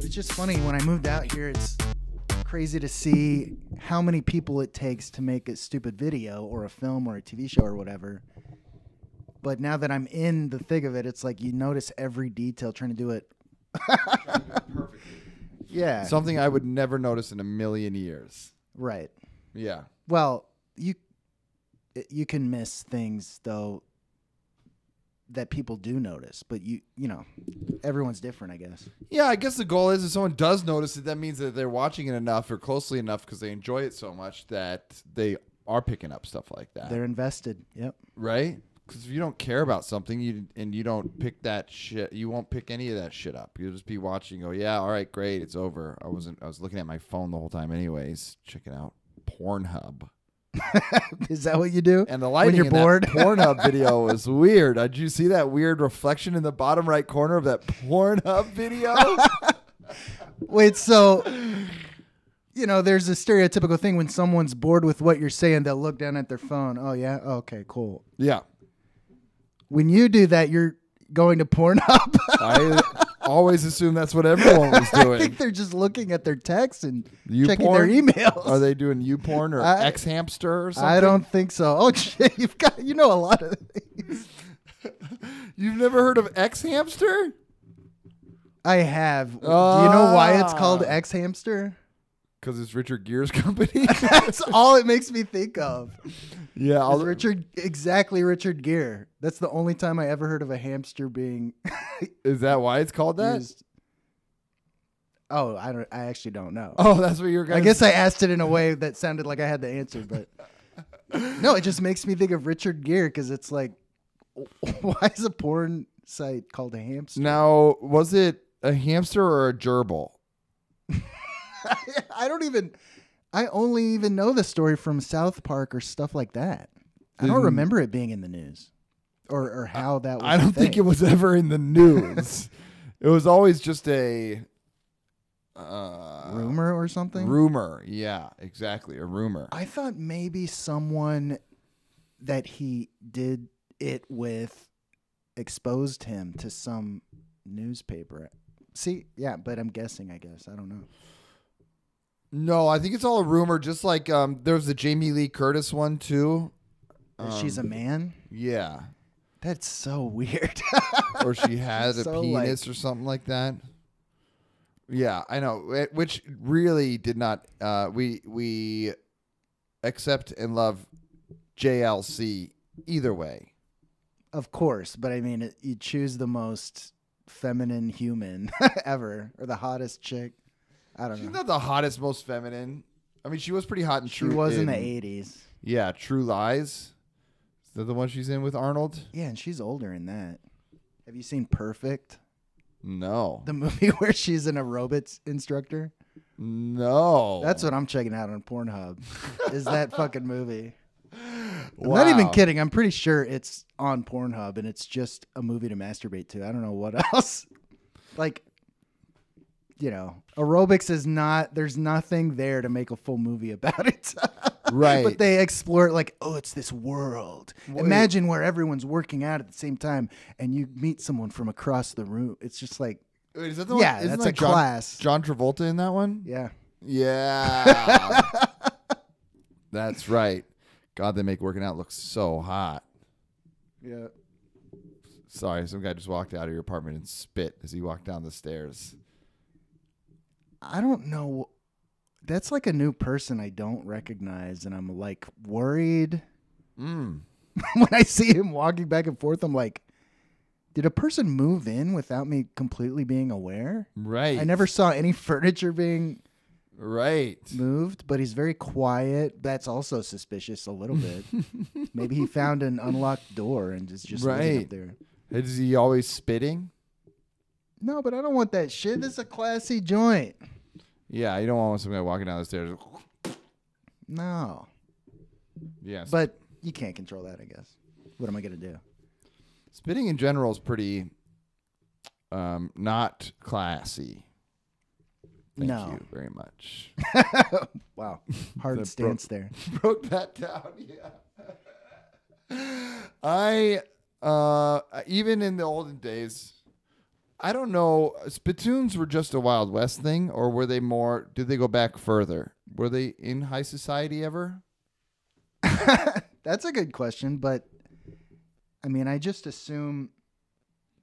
It's just funny when I moved out here. It's crazy to see how many people it takes to make a stupid video or a film or a TV show or whatever. But now that I'm in the thick of it, it's like you notice every detail trying to do it. yeah. Something I would never notice in a million years. right. Yeah. Well, you you can miss things though that people do notice, but you you know, everyone's different, I guess. Yeah, I guess the goal is if someone does notice it, that means that they're watching it enough or closely enough because they enjoy it so much that they are picking up stuff like that. They're invested. Yep. right? Because if you don't care about something, you and you don't pick that shit, you won't pick any of that shit up. You'll just be watching. Go, yeah, all right, great, it's over. I wasn't. I was looking at my phone the whole time, anyways, checking out Pornhub. Is that what you do? And the lighting you're in that bored? Pornhub video was weird. Did you see that weird reflection in the bottom right corner of that Pornhub video? Wait, so you know, there's a stereotypical thing when someone's bored with what you're saying, they'll look down at their phone. Oh yeah, okay, cool. yeah, When you do that, you're going to Pornhub. I always assume that's what everyone was doing. I think they're just looking at their texts and You checking their emails. Are they doing you porn or X hamster or something? I don't think so. Oh shit, you've got you know a lot of things. You've never heard of X hamster? I have. do you know why it's called Ah. X Hamster? Because it's Richard Gere's company. That's all it makes me think of. yeah, I'll, Richard exactly Richard Gere. That's the only time I ever heard of a hamster being is that why it's called that? used. Oh, I don't. I actually don't know. Oh, that's what you're. I guess I asked it in a way that sounded like I had the answer, but no, it just makes me think of Richard Gere because it's like, why is a porn site called a hamster? Now, was it a hamster or a gerbil? I don't even. I only even know the story from South Park or stuff like that. I don't remember it being in the news, or or how that. was I don't think it was ever in the news. it was always just a uh, rumor or something. Rumor, yeah, exactly, a rumor. I thought maybe someone that he did it with exposed him to some newspaper. See, yeah, but I'm guessing. I guess I don't know. No, I think it's all a rumor. Just like um, there was the Jamie Lee Curtis one too. That she's a Um, man. Yeah, That's so weird. or she has a So, like- penis or something like that. Yeah, I know. It- Which really did not. Uh, we we accept and love JLC either way. of course, but I mean, it, you choose the most feminine human ever, or the hottest chick. I don't She's know. not the hottest, most feminine. I mean, she was pretty hot in True. She True. was in the '80s. Yeah, True Lies. Is that the one she's in with Arnold? Yeah, and she's older in that. Have you seen Perfect? No, The movie where she's an aerobics instructor? no. That's what I'm checking out on Pornhub. is that fucking movie? I'm not even Wow. kidding. I'm pretty sure it's on Pornhub and it's just a movie to masturbate to. I don't know what else. like, you know, aerobics is not. There's nothing there to make a full movie about it. Right. but they explore it like, oh, it's this world. Wait. Imagine where everyone's working out at the same time, and you meet someone from across the room. It's just like, Wait, is that the Yeah, one? isn't that's like a John, class. John Travolta in that one? yeah. Yeah. That's right. God, they make working out look so hot. Yeah. Sorry, some guy just walked out of your apartment and spit as he walked down the stairs. I don't know. That's like a new person I don't recognize, and I'm like worried Mm. when I see him walking back and forth. I'm like, did a person move in without me completely being aware? Right. I never saw any furniture being Right. moved, but he's very quiet. That's also suspicious a little bit. Maybe he found an unlocked door and is just Right. up there. Is he always spitting? No, but I don't want that shit. This is a classy joint. Yeah, you don't want some guy walking down the stairs. No, Yes, but you can't control that. I guess. What am I gonna do? spitting in general is pretty um, not classy. Thank No. you very much. Wow, hard The stance there. Broke that down. Yeah. I uh, even in the olden days, I don't know. Spittoons were just a Wild West thing, or were they more? Did they go back further? Were they in high society ever? That's a good question, but I mean, I just assume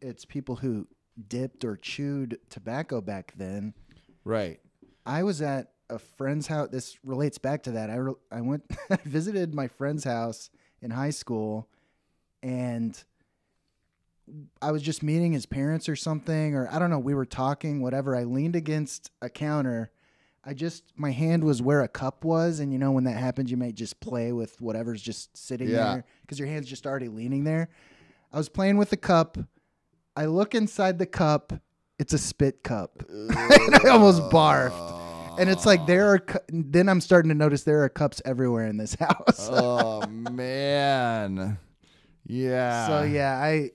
it's people who dipped or chewed tobacco back then. Right. I was at a friend's house. This relates back to that. I re- I went I visited my friend's house in high school, and I was just meeting his parents or something, or I don't know. We were talking, whatever. I leaned against a counter. I just my hand was where a cup was, and you know when that happens, you might just play with whatever's just sitting Yeah. there because your hand's just already leaning there. I was playing with the cup. I look inside the cup. It's a spit cup. I almost barfed. And it's like there are. cu- Then I'm starting to notice there are cups everywhere in this house. oh man. Yeah. so yeah, I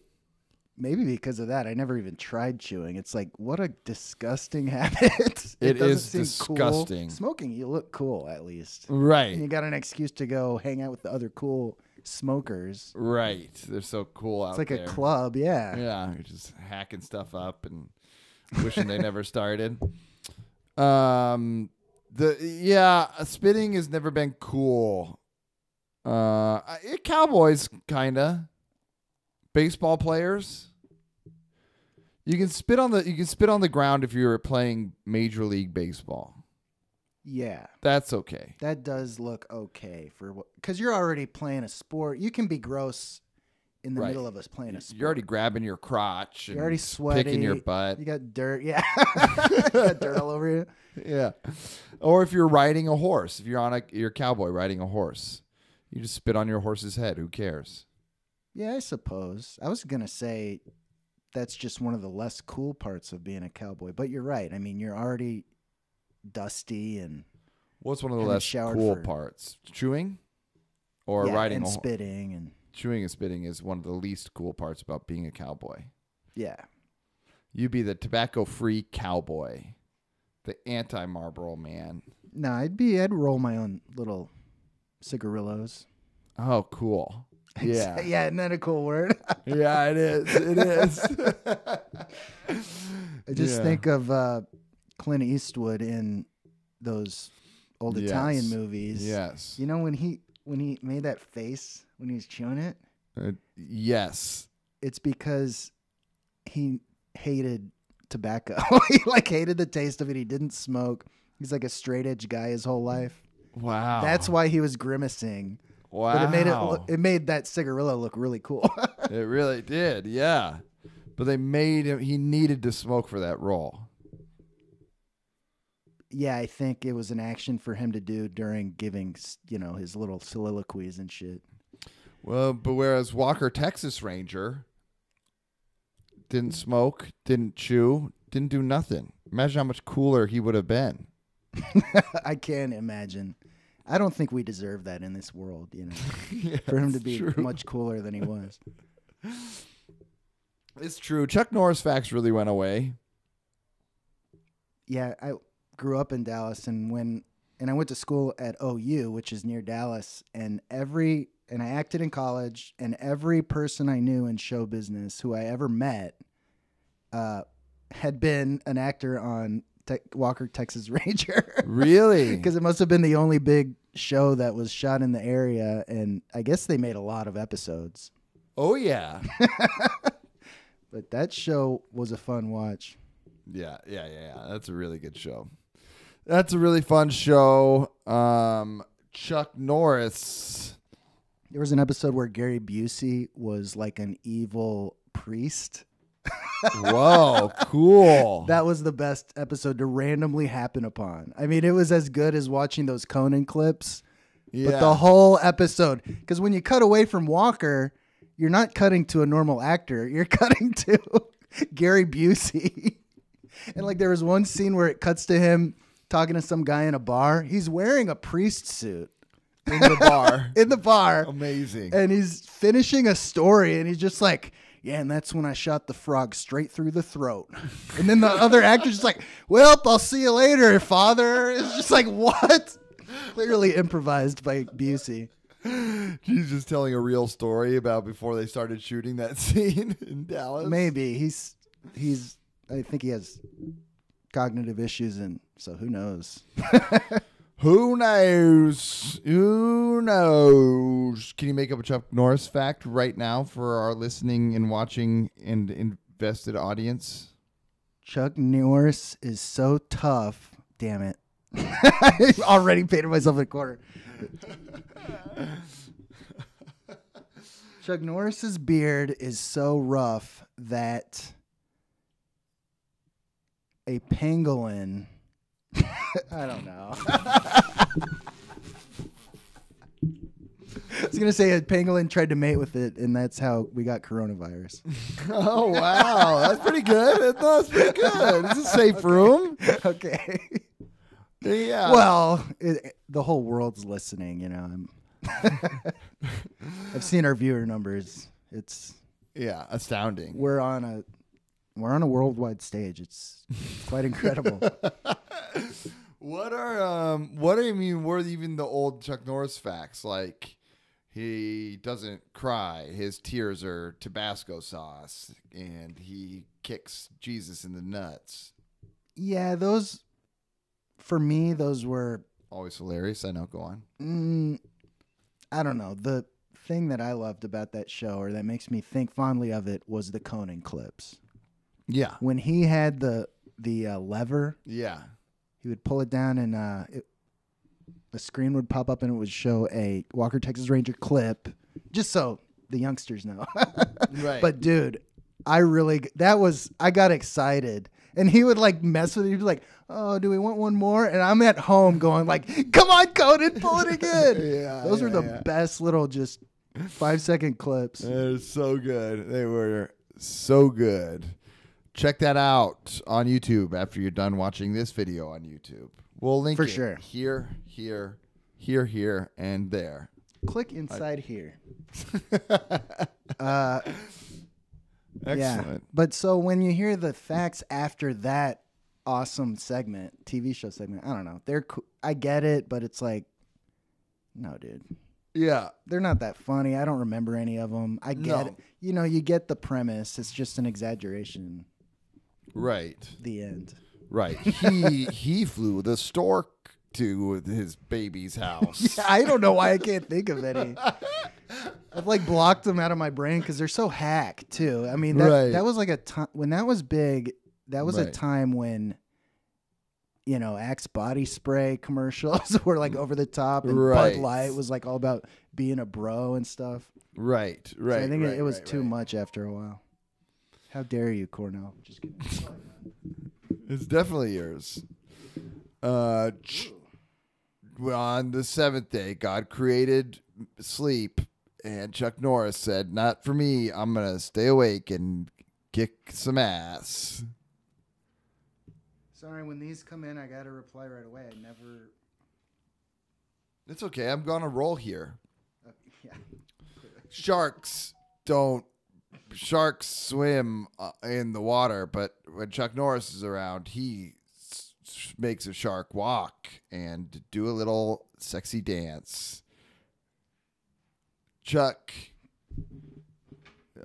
maybe because of that, I never even tried chewing. It's like what a disgusting habit. It doesn't is seem cool. disgusting. Smoking, you look cool at least. Right. And you got an excuse to go hang out with the other cool smokers. Right. They're so cool out there. It's like there. a club, yeah. Yeah, you're just hacking stuff up and wishing they never started. Um, the yeah, spitting has never been cool. Uh, it, cowboys kinda, baseball players. You can spit on the you can spit on the ground if you're playing major league baseball. Yeah. That's okay. That does look okay for what because you're already playing a sport. You can be gross in the Right. middle of us playing a sport. You're already grabbing your crotch. You're already sweaty. Picking your butt. You got dirt. Yeah. you got dirt all over you. Yeah. Or if you're riding a horse, if you're on a you're a cowboy riding a horse, you just spit on your horse's head. Who cares? Yeah, I suppose. I was gonna say that's just one of the less cool parts of being a cowboy. But you're right. I mean, you're already dusty and What's one of the less cool for- parts? Chewing, or yeah, riding and a spitting and chewing and spitting is one of the least cool parts about being a cowboy. yeah. You be the tobacco-free cowboy, the anti-Marlboro man. No, I'd be. I'd roll my own little cigarillos. Oh, cool. Yeah. yeah. Isn't that a cool word? yeah, it is. It is. I just Yeah. think of uh, Clint Eastwood in those old Italian movies. yes. You know when he when he made that face when he was chewing it, Uh, yes. it's because he hated tobacco. he like hated the taste of it. He didn't smoke. He's like a straight edge guy his whole life. Wow. That's why he was grimacing. Wow. But it made it look, it made that cigarillo look really cool. It really did, yeah. But they made him. He needed to smoke for that role. yeah, I think it was an action for him to do during giving, you know, his little soliloquies and shit. Well, but whereas Walker Texas Ranger didn't smoke, didn't chew, didn't do nothing. Imagine how much cooler he would have been. I can't imagine. I don't think we deserve that in this world, you know, Yeah, for him to be true. much cooler than he was. It's true. Chuck Norris facts really went away. Yeah, I grew up in Dallas and when and I went to school at OU, which is near Dallas, and every and I acted in college and every person I knew in show business who I ever met uh, had been an actor on Te- Walker Texas Ranger. Really? because it must have been the only big show that was shot in the area and i guess they made a lot of episodes oh yeah. but that show was a fun watch Yeah, yeah, yeah, yeah. That's a really good show. That's a really fun show. Um, Chuck Norris. there was an episode where gary busey was like an evil priest Whoa, cool. that was the best episode to randomly happen upon i mean it was as good as watching those conan clips yeah. but the whole episode because when you cut away from walker you're not cutting to a normal actor you're cutting to gary busey and like there was one scene where it cuts to him talking to some guy in a bar he's wearing a priest suit in the bar. in the bar, Amazing. and he's finishing a story, and he's just like, "Yeah, and that's when I shot the frog straight through the throat." And then the other actor's just like, "Well, I'll see you later, father." It's just like what? Clearly improvised by Busey. He's just telling a real story about before they started shooting that scene in Dallas. Maybe he's he's. I think he has cognitive issues, and so who knows? Who knows? Who knows? Can you make up a Chuck Norris fact right now for our listening and watching and invested audience? Chuck Norris is so tough. Damn it. I've already painted myself a corner. Chuck Norris's beard is so rough that a pangolin. I don't know. I was gonna say a pangolin tried to mate with it, and that's how we got coronavirus. Oh wow, that's pretty good. That's pretty good. It's a safe room. okay. Yeah. Well, it, the whole world's listening. You know, I'm I've seen our viewer numbers. It's yeah, astounding. we're on a we're on a worldwide stage. It's quite incredible. What are um? What do you mean? What are even the old Chuck Norris facts? Like he doesn't cry. His tears are Tabasco sauce, and he kicks Jesus in the nuts. yeah, those for me, those were Always hilarious. I know. Go on. mm, I don't know. The thing that I loved about that show, or that makes me think fondly of it, was the Conan clips. Yeah. When he had the the uh, lever Yeah. He would pull it down and uh, it, the screen would pop up and it would show a Walker Texas Ranger clip, just so the youngsters know. Right. but dude, I really that was I got excited, and he would like mess with it. He'd be like, "Oh, do we want one more?" And I'm at home going like, "Come on, Conan, pull it again." Yeah, those were the yeah. best little just five second clips. They're so good. They were so good. Check that out on YouTube after you're done watching this video on YouTube. We'll link For it sure. here, here, here, here, and there. Click inside here. Uh, Yeah. Excellent. But so when you hear the facts after that awesome segment, TV show segment, I don't know. They're co- I get it, but it's like no, dude. Yeah. They're not that funny. I don't remember any of them. I get No. it. You know, you get the premise. It's just an exaggeration. Right. The end. Right. He he flew the stork to his baby's house. I don't know why I can't think of any. I've like blocked them out of my brain because they're so hack too. I mean, that Right. that was like a time when that was big. That was a time when, you know, Axe body spray commercials were like over the top, and Right. Bud Light was like all about being a bro and stuff. Right. Right. so I think it- it, was right, too right. much after a while. How dare you, Cornell? Just kidding. It's definitely yours. Uh, ch- on the seventh day, God created sleep, and Chuck Norris said, "Not for me. I'm gonna stay awake and kick some ass." Sorry, when these come in, I got to reply right away. I never. It's okay. I'm gonna roll here. Uh, yeah. Sharks don't. Sharks swim uh, in the water, but when Chuck Norris is around, he s- makes a shark walk and do a little sexy dance. Chuck,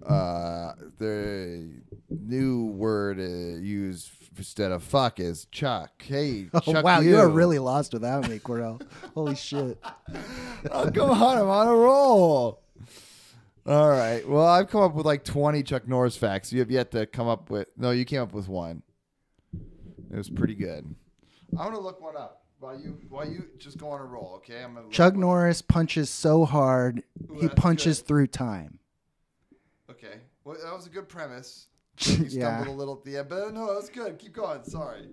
uh, the new word uh, used instead of fuck is Chuck. Hey, Oh, Chuck, wow, you. you are really lost without me, Cornell. Holy shit. Oh, come on, I'm on a roll. All right. Well, I've come up with like 20 Chuck Norris facts. You have yet to come up with. No, you came up with one. It was pretty good. I'm gonna look one up while you while you just go on a roll. Okay, I'm gonna Chuck Norris punches so hard, Ooh, he punches good. through time. Okay. Well, that was a good premise. You Yeah. stumbled a little at the end, but uh, no, that's good. Keep going. Sorry.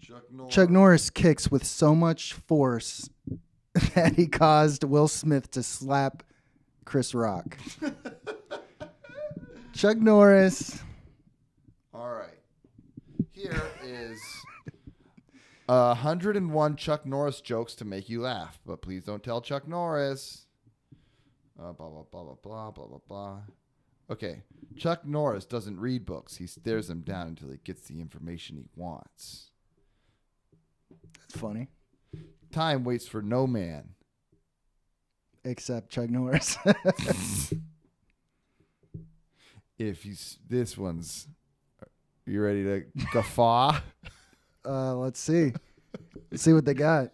Chuck Norris. Chuck Norris kicks with so much force that he caused Will Smith to slap Chris Rock. Chuck Norris. All right. Here is A hundred and one Chuck Norris jokes to make you laugh, but please don't tell Chuck Norris. Uh, blah blah blah blah blah blah blah blah. Okay, Chuck Norris doesn't read books. He stares them down until he gets the information he wants. That's funny. Time waits for no man. Except Chuck Norris. If you s- this one's, you ready to guffaw? uh, let's see. Let's see what they got.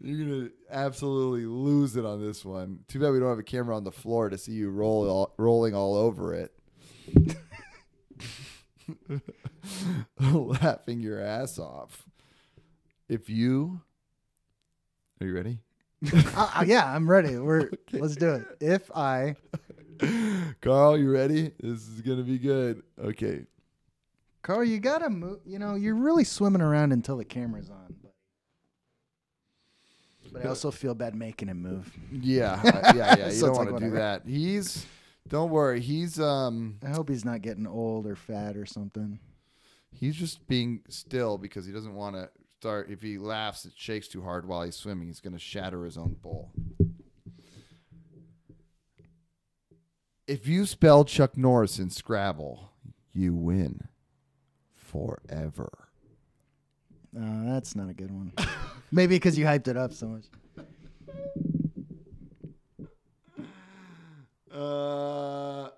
You're gonna absolutely lose it on this one. Too bad we don't have a camera on the floor to see you roll all, rolling all over it, laughing your ass off. If you, are you ready? Uh, yeah, I'm ready. We're let's do it. If I Carl, you ready? This is gonna be good. Okay. Carl, you gotta move. You know, you're really swimming around until the camera's on. But, but I also feel bad making him move. Yeah, uh, yeah, yeah. You So don't want like to do that. He's. Don't worry. He's um. I hope he's not getting old or fat or something. He's just being still because he doesn't want to start. If he laughs, it shakes too hard while he's swimming. He's going to shatter his own bowl. If you spell Chuck Norris in Scrabble, you win forever. Uh, that's not a good one. Maybe because you hyped it up so much. Uh,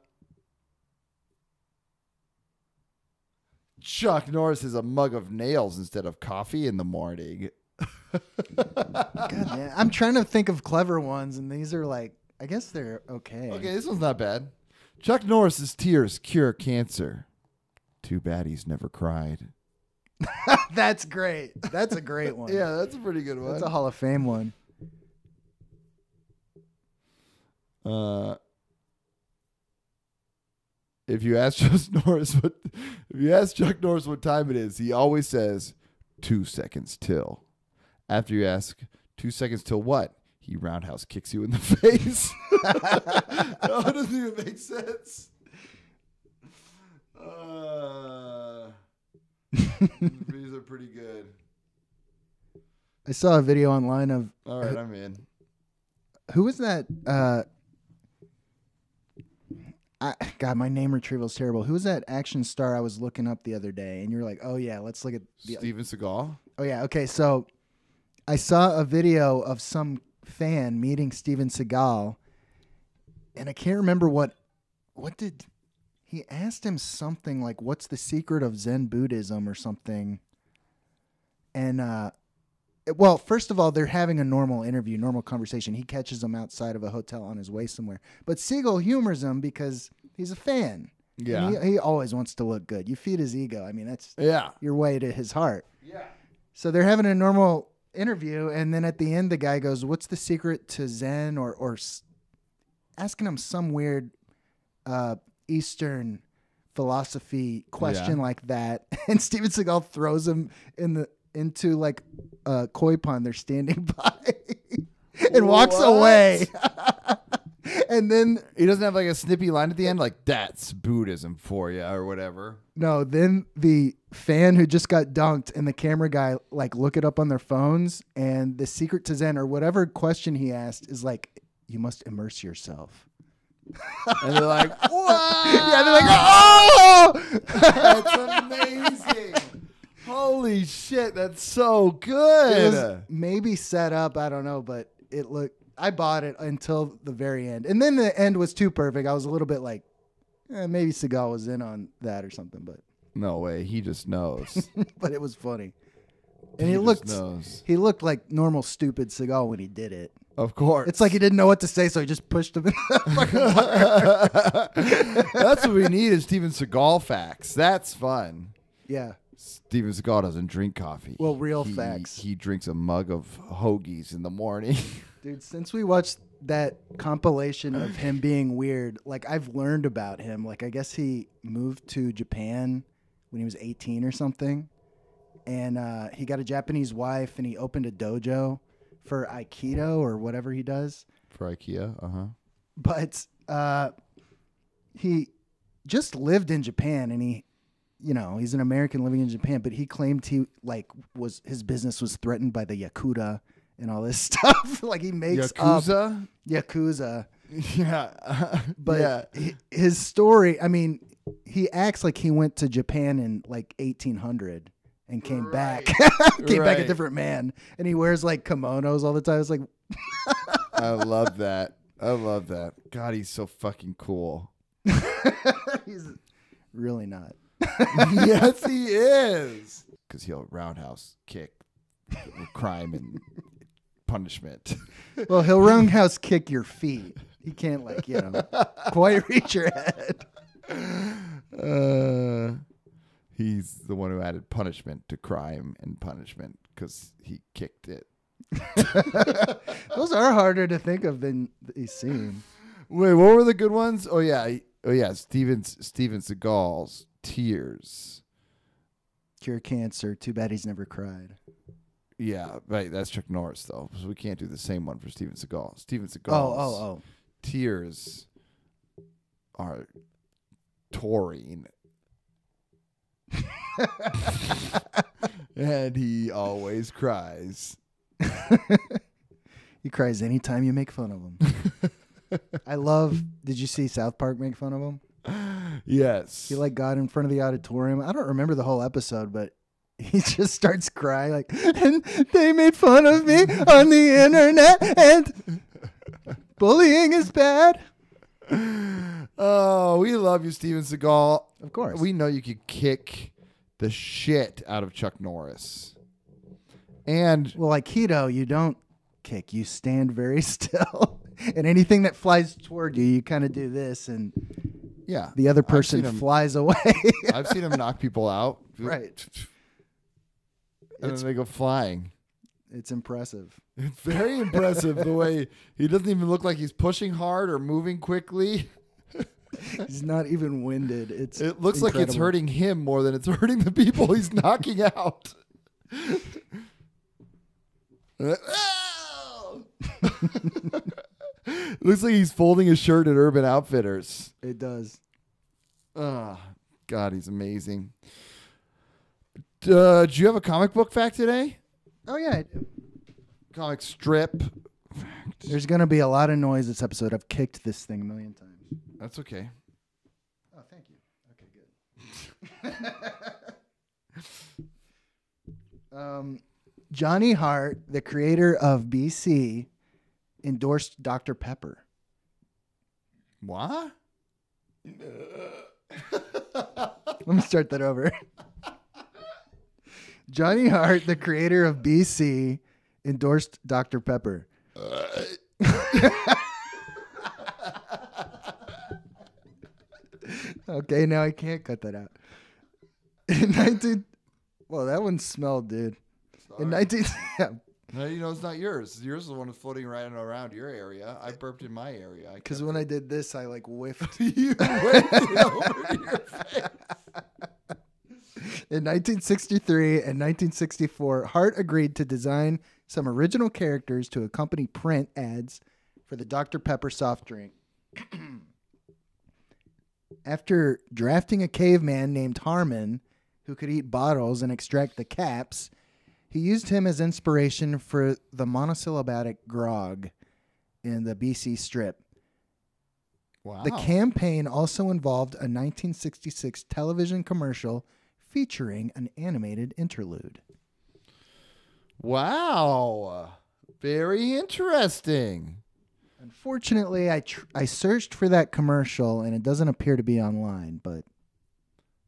Chuck Norris is a mug of nails instead of coffee in the morning. God. I'm trying to think of clever ones, and these are like, I guess they're okay. Okay, this one's not bad. Chuck Norris's tears cure cancer. Too bad he's never cried. that's great. That's a great one. Yeah, that's a pretty good one. That's a Hall of Fame one. uh, if you ask Chuck Norris what, if you ask Chuck Norris what time it is, he always says two seconds till. After you ask two seconds till what, he roundhouse kicks you in the face. no, it doesn't even make sense. Uh, these are pretty good. I saw a video online of All right, I'm in. who was that? Uh, I, God, my name retrieval is terrible. Who was that action star I was looking up the other day? And you're like, oh yeah, let's look at the. Steven Seagal. Oh yeah, okay. So I saw a video of some fan meeting Steven Seagal, and I can't remember what. What did he asked him something like, "What's the secret of Zen Buddhism?" or something. And uh, well, first of all, they're having a normal interview, normal conversation. He catches him outside of a hotel on his way somewhere, but Seagal humors him because he's a fan. Yeah. he, he always wants to look good. You feed his ego. I mean, that's Yeah. your way to his heart. Yeah. So they're having a normal interview, and then at the end, the guy goes, "What's the secret to Zen?" or or s- asking him some weird uh, Eastern philosophy question Yeah. like that, and Steven Seagal throws him in the into like a koi pond they're standing by, and walks What? away. and then He doesn't have like a snippy line at the end, like that's Buddhism for you or whatever. No, then the fan who just got dunked and the camera guy like look it up on their phones and the secret to Zen or whatever question he asked is like you must immerse yourself. And they're like, what? Yeah, they're like, oh, that's amazing. Holy shit, that's so it good. was maybe set up. I don't know, but it looked. I bought it until the very end, and then the end was too perfect. I was a little bit like, eh, maybe Seagal was in on that or something, but no way, he just knows. but it was funny. And He he, looked knows. he looked like normal stupid Seagal when he did it. Of course. It's like he didn't know what to say, so he just pushed him. In the That's what we need is Steven Seagal facts. That's fun. yeah. Steven Seagal doesn't drink coffee. Well, real He- facts. He drinks a mug of hoagies in the morning. Dude, since we watched that compilation of him being weird, like I've learned about him. Like I guess he moved to Japan when he was 18 or something. And uh, he got a Japanese wife and he opened a dojo for Aikido or whatever he does. For IKEA, uh huh. But uh, he just lived in Japan and he you know, he's an American living in Japan, but he claimed he like was his business was threatened by the yakuza and all this stuff. like he makes up Yakuza. yakuza, Yeah, but yeah. hi- his story. I mean, he acts like he went to Japan in like 1800 and came back, came back a different man, and he wears like kimonos all the time. It's like, I love that. I love that. God, he's so fucking cool. he's really not. yes, he is. Because he'll roundhouse kick crime and punishment. Well, he'll roundhouse kick your feet. He can't like you know quite reach your head. Uh, he's the one who added punishment to crime and punishment because he kicked it. Those are harder to think of than he seemed. Wait, what were the good ones? Oh yeah, oh yeah, Steven's Steven Seagal's Tears. Cure cancer. Too bad he's never cried. Yeah, right. That's Chuck Norris though, so we can't do the same one for Steven Seagal. Steven Seagal. Oh, oh, oh. Tears are taurine. and he always cries. He cries anytime you make fun of him. I love. Did you see South Park make fun of him? Yes. He like got in front of the auditorium. I don't remember the whole episode, but he just starts crying like, and they made fun of me on the internet, and bullying is bad. Oh, we love you, Steven Seagal. Of course. We know you could kick the shit out of Chuck Norris. And Well, like keto, you don't kick. You stand very still, and anything that flies toward you, you kind of do this, and yeah, the other person him- flies away. I've seen him knock people out. Right. And It's- then they go flying. it's impressive. It's very impressive the way he doesn't even look like he's pushing hard or moving quickly. He's not even winded. It's It looks like it's hurting him more than it's hurting the people he's knocking out. Oh! looks like he's folding his shirt at Urban Outfitters. It does. Ah, God, he's amazing. Uh, do you have a comic book fact today? Oh yeah. I do. Comic strip. There's gonna be a lot of noise this episode. I've kicked this thing a million times. That's okay. Oh, thank you. Okay, good. um, Johnny Hart, the creator of BC, endorsed Dr. Pepper. What? Let me start that over. Johnny Hart, the creator of BC, endorsed Dr. Pepper. okay, now I can't cut that out. In 19 Well, that one smelled, dude. In 19 yeah, No, you know it's not yours. Yours is the one that's floating right around your area. I burped in my area. Cuz when I did this, I like whiffed. you went over your face. In 1963 and 1964, Hart agreed to design some original characters to accompany print ads for the Dr. Pepper soft drink. After drafting a caveman named Harmon, who could eat bottles and extract the caps, he used him as inspiration for the monosyllabic grog in the BC strip. Wow. The campaign also involved a 1966 television commercial featuring an animated interlude. wow. Very interesting. Unfortunately, I tr- I searched for that commercial and it doesn't appear to be online, but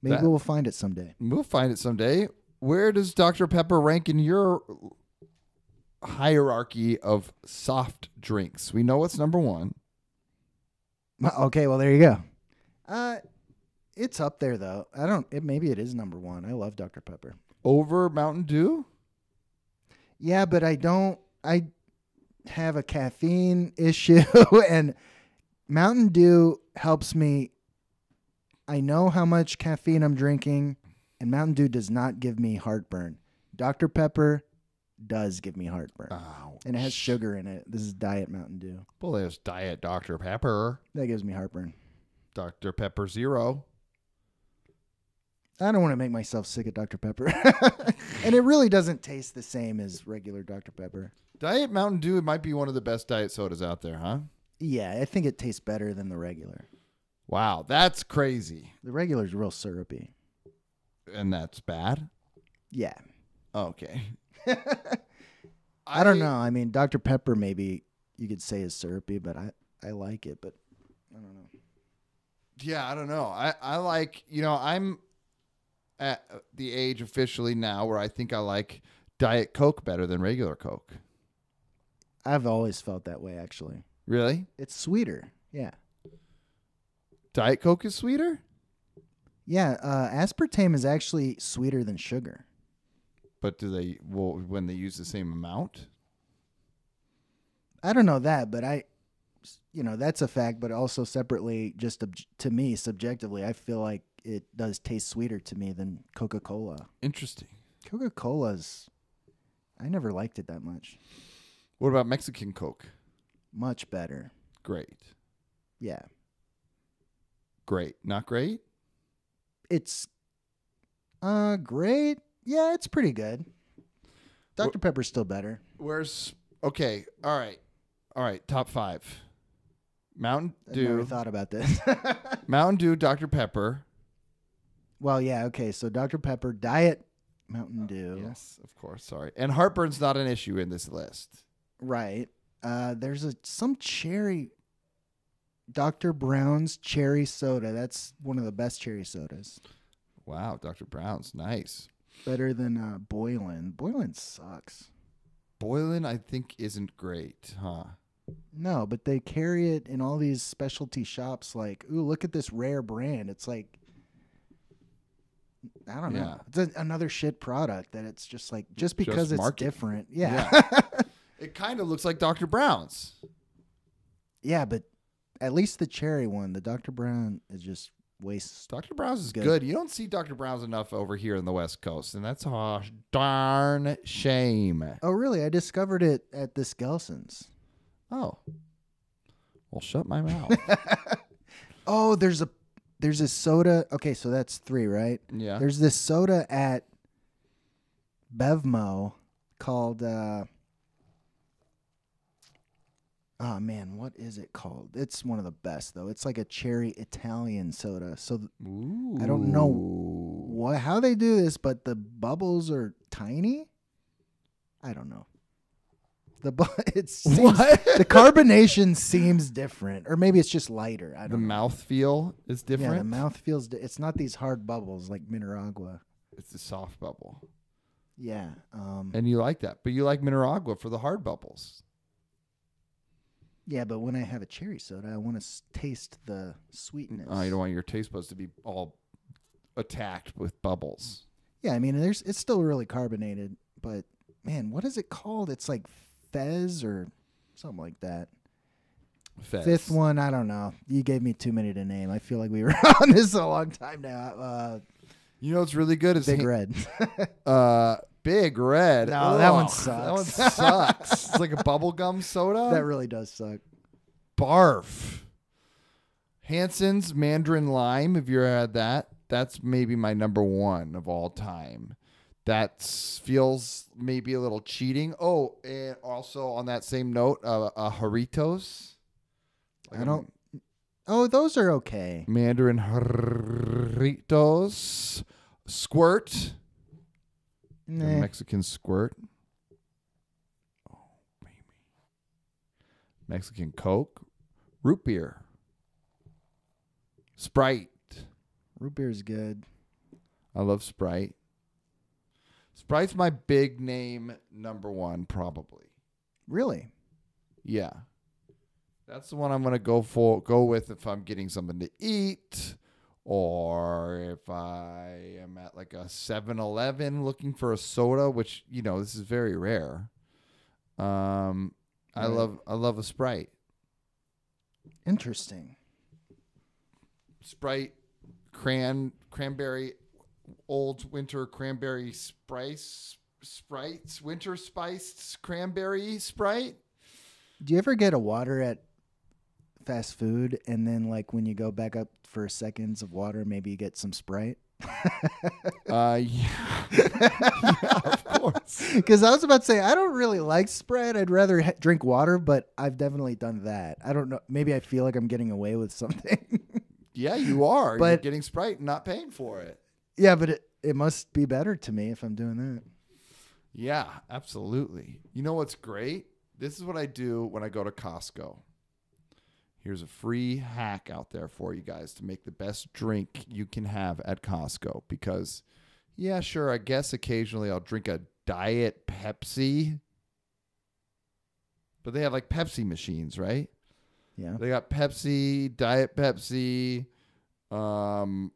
maybe That- we'll find it someday. We'll find it someday. Where does Dr. Pepper rank in your hierarchy of soft drinks? We know it's number one. Okay, well there you go. Uh, it's up there though. I don't. It maybe it is number one. I love Dr Pepper. Over Mountain Dew? Yeah, but I don't. I have a caffeine issue, and Mountain Dew helps me. I know how much caffeine I'm drinking, and Mountain Dew does not give me heartburn. Dr Pepper does give me heartburn, Oh, and it has sugar in it. This is Diet Mountain Dew. well, there's Diet Dr. Pepper. That gives me heartburn. Dr. Pepper Zero. I don't want to make myself sick of Dr. Pepper. and it really doesn't taste the same as regular Dr. Pepper. Diet Mountain Dew might be one of the best diet sodas out there, huh? Yeah, I think it tastes better than the regular. Wow, that's crazy. The regular's real syrupy. And that's bad? Yeah. Okay. I, don't know. I mean, Dr. Pepper maybe you could say is syrupy, but I, I like it, but I don't know. Yeah, I don't know. I, I like, you know, I'm at the age officially now where I think I like Diet Coke better than regular Coke. I've always felt that way, actually. Really? It's sweeter. Yeah. Diet Coke is sweeter? Yeah. Uh, aspartame is actually sweeter than sugar. But do they, well, when they use the same amount? I don't know that, but I, you know, that's a fact. But also separately, just ob- to me, subjectively, I feel like it does taste sweeter to me than Coca Cola. Interesting. Coca Cola's, I never liked it that much. What about Mexican Coke? Much better. Great. Yeah. Great. Not great? It's, uh, great. Yeah, it's pretty good. Dr. Pepper's still better. Where's, okay. All right. All right. Top five Mountain never Dew, thought about this. Mountain Dew, Dr. Pepper. well, yeah, okay. So Dr. Pepper, Diet Mountain Dew. Yes, of course. Sorry. And heartburn's not an issue in this list. Right. Uh, there's a some cherry. Dr. Brown's cherry soda. That's one of the best cherry sodas. Wow, Dr. Brown's nice. Better than uh, Boylan. Boylan sucks. Boylan, I think, isn't great, huh? No, but they carry it in all these specialty shops. Like, ooh, look at this rare brand. It's like, I don't know. It's a, another shit product that it's just like just because it's marketing. different. Yeah. yeah, It kind of looks like Dr. Brown's. Yeah, but at least the cherry one, the Dr. Brown, is just waste. Dr. Brown's is good. Good. You don't see Dr. Brown's enough over here in the West Coast, and that's a darn shame. Oh, really? I discovered it at the Gelson's. Oh. Well, shut my mouth. Oh, there's a there's a soda. Okay, so that's three, right? yeah. There's this soda at Bevmo called uh Oh man, what is it called? It's one of the best though. It's like a cherry Italian soda. So th- I don't know what how they do this, but the bubbles are tiny. I don't know. The bu- it seems, What? the carbonation seems different, or maybe it's just lighter. I the don't know. mouth feel is different. Yeah, the mouth feels. Di- it's not these hard bubbles like Mineragua. It's a soft bubble. Yeah. Um, And you like that. But you like Mineragua for the hard bubbles. Yeah, but when I have a cherry soda, I want to s- taste the sweetness. Oh, you don't want your taste buds to be all attacked with bubbles. Yeah, I mean, there's it's still really carbonated, but man, what is it called? It's like Fez or something like that. Fez. Fifth one, I don't know. You gave me too many to name. I feel like we were on this a long time now. Uh, You know what's really good is Big ha- Red. Uh, Big Red. No, that one sucks. That one sucks. it's like a bubblegum soda. that really does suck. barf. Hansen's Mandarin Lime. Have you ever had that? That's maybe my number one of all time. That feels maybe a little cheating. Oh, and also on that same note, uh, uh Jarritos. Like I don't. Oh, those are okay. Mandarin Jarritos. Squirt. Nah. Mexican squirt. Oh, baby. Mexican Coke. Root beer. Sprite. Root beer is good. I love Sprite. Sprite's my big name number one, probably. Really? Yeah. That's the one I'm gonna go for go with if I'm getting something to eat or if I am at like a 7-Eleven looking for a soda, which, you know, this is very rare. Um I Right. love I love a Sprite. Interesting. Sprite cran cranberry old winter cranberry spice sprites winter spiced cranberry sprite Do you ever get a water at fast food and then like when you go back up for seconds of water, maybe you get some Sprite? uh, yeah. yeah, of course. Because I was about to say I don't really like Sprite. I'd rather ha- drink water, but I've definitely done that. I don't know. Maybe I feel like I'm getting away with something. Yeah, you are. You're But- getting Sprite and not paying for it. yeah, but it it must be better to me if I'm doing that. Yeah, absolutely. You know what's great? This is what I do when I go to Costco. Here's a free hack out there for you guys to make the best drink you can have at Costco. Because, yeah, sure, I guess occasionally I'll drink a Diet Pepsi. But they have like Pepsi machines, right? Yeah. They got Pepsi, Diet Pepsi, um,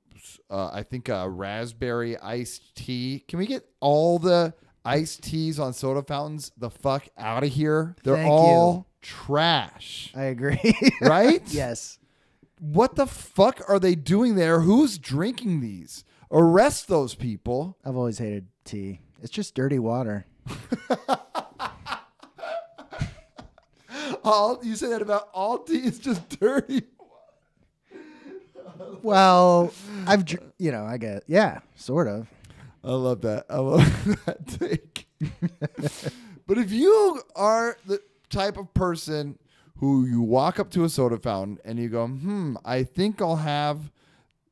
uh, I think a raspberry iced tea. Can we get all the iced teas on soda fountains the fuck out of here? They're Thank all trash, I agree. right? yes. What the fuck are they doing there? Who's drinking these? Arrest those people. I've always hated tea. It's just dirty water. All you say that about all tea is just dirty. Well, I've you know I get yeah, sort of. I love that. I love that take. but if you are the type of person who you walk up to a soda fountain and you go, hmm, I think I'll have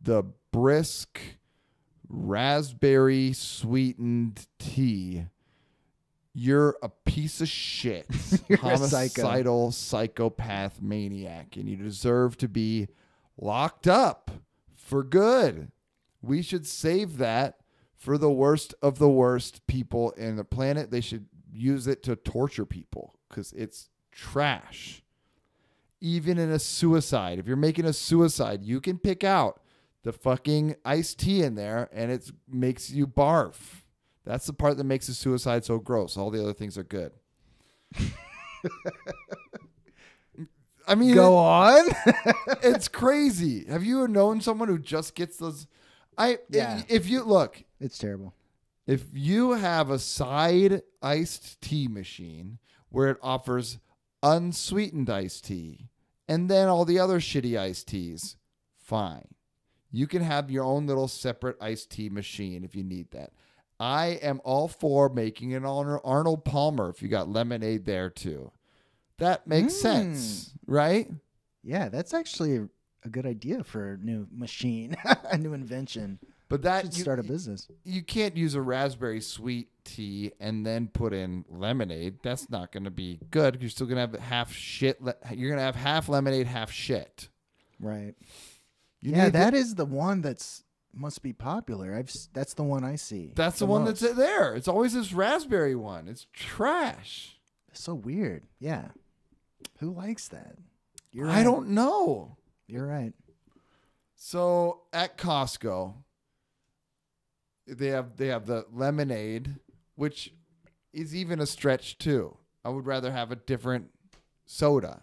the brisk raspberry sweetened tea. You're a piece of shit. Homicidal psychopath maniac, and you deserve to be locked up for good. We should save that for the worst of the worst people in the planet. They should use it to torture people because it's trash. Even in a suicide, if you're making a suicide, you can pick out the fucking iced tea in there and it makes you barf. That's the part that makes a suicide so gross. All the other things are good. I mean, Go on. it's crazy. Have you known someone who just gets those? I Yeah. if you look, it's terrible. if you have a side iced tea machine where it offers unsweetened iced tea and then all the other shitty iced teas, fine. You can have your own little separate iced tea machine if you need that. I am all for making an Arno- Arnold Palmer if you got lemonade there too. That makes Mm. sense, right? Yeah, that's actually a, good idea for a new machine, a new invention. But that Should you- start a business. you can't use a raspberry sweet tea and then put in lemonade. That's not going to be good. You're still going to have half shit. Le- you're going to have half lemonade, half shit. Right. You yeah, that the- is the one that's must be popular. I've that's the one I see. that's the, one most. that's there. It's always this raspberry one. It's trash. It's so weird. Yeah. Who likes that? You're I right. don't know. You're right. So at Costco, they have they have the lemonade, which is even a stretch too. I would rather have a different soda.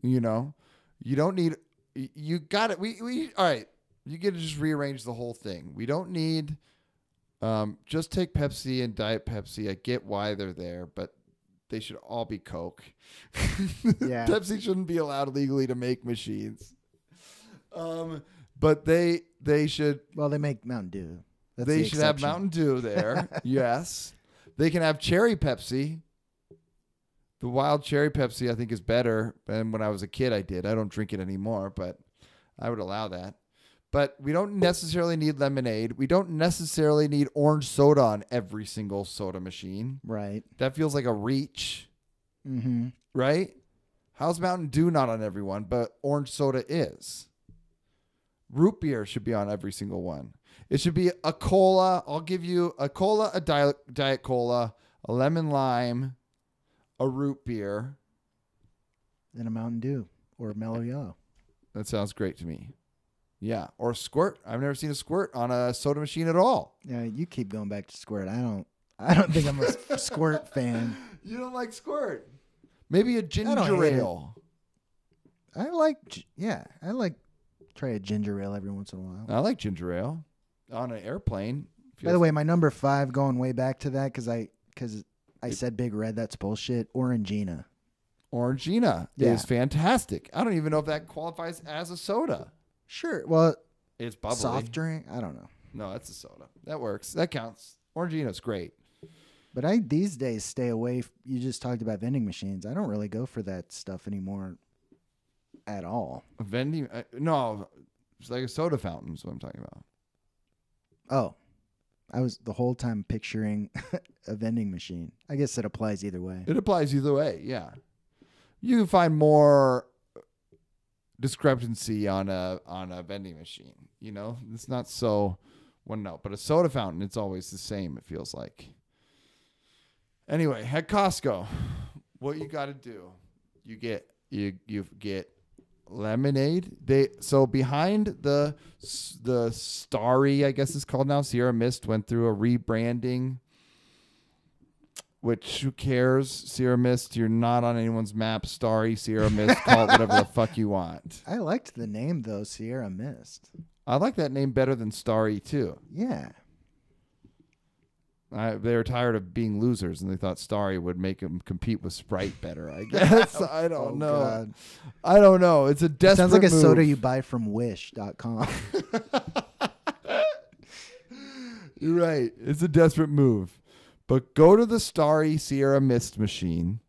You know, you don't need. You got it. We we all right. You get to just rearrange the whole thing. We don't need. Um, just take Pepsi and Diet Pepsi. I get why they're there, but they should all be Coke. Yeah. Pepsi shouldn't be allowed legally to make machines. Um, but they they should Well, they make Mountain Dew. That's they the should have exception. Mountain Dew there. yes, they can have cherry Pepsi. The wild cherry Pepsi I think is better. And when I was a kid, I did. I don't drink it anymore, but I would allow that. But we don't necessarily need lemonade. We don't necessarily need orange soda on every single soda machine. Right. That feels like a reach, Mm-hmm. right? How's Mountain Dew not on everyone, but orange soda is? Root beer should be on every single one. It should be a cola. I'll give you a cola, a diet, diet cola, a lemon lime, a root beer. And a Mountain Dew or a Mellow Yellow. That sounds great to me. Yeah, or squirt. I've never seen a squirt on a soda machine at all. Yeah, you keep going back to Squirt. I don't. I don't think I'm a Squirt fan. You don't like squirt? Maybe a ginger ale. I like. Yeah, I like. Try a ginger ale every once in a while. I like ginger ale on an airplane. By the way, my number five, going way back to that, because I because I said Big Red. That's bullshit. Orangina. Orangina Yeah. is fantastic. I don't even know if that qualifies as a soda. Sure. Well, It's bubbly. soft drink. I don't know. No, that's a soda. That works. That counts. Orangina's great. But I these days stay away. f- You just talked about vending machines. I don't really go for that stuff anymore at all. A vending. Uh, no, it's like a soda fountain. Is what I'm talking about. Oh, I was the whole time picturing a vending machine. I guess it applies either way. It applies either way. Yeah, you can find more discrepancy on a on a vending machine. You know, it's not so one note, but a soda fountain, it's always the same. It feels like. Anyway, at Costco, what you got to do, you get you you get lemonade. They so behind the the Starry, I guess it's called now. Sierra Mist went through a rebranding. Which who cares? Sierra Mist, you're not on anyone's map. Starry, Sierra Mist, call it whatever the fuck you want. I liked the name though, Sierra Mist. I like that name better than Starry too. Yeah. I, they were tired of being losers, and they thought Starry would make them compete with Sprite better. I guess I don't Oh, know. God. I don't know. It's a desperate. Move. Sounds like a move. soda you buy from Wish.com. You're right. It's a desperate move. But go to the Starry Sierra Mist machine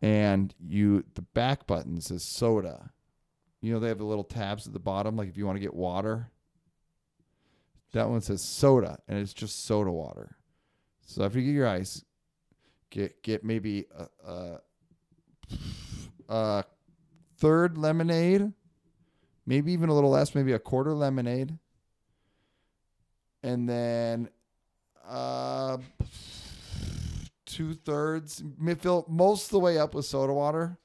and you the back button says soda. You know they have the little tabs at the bottom like if you want to get water. That one says soda and it's just soda water. So after you get your ice, get get maybe a, a, a third lemonade, maybe even a little less, maybe a quarter lemonade and then uh, two thirds, fill most of the way up with soda water,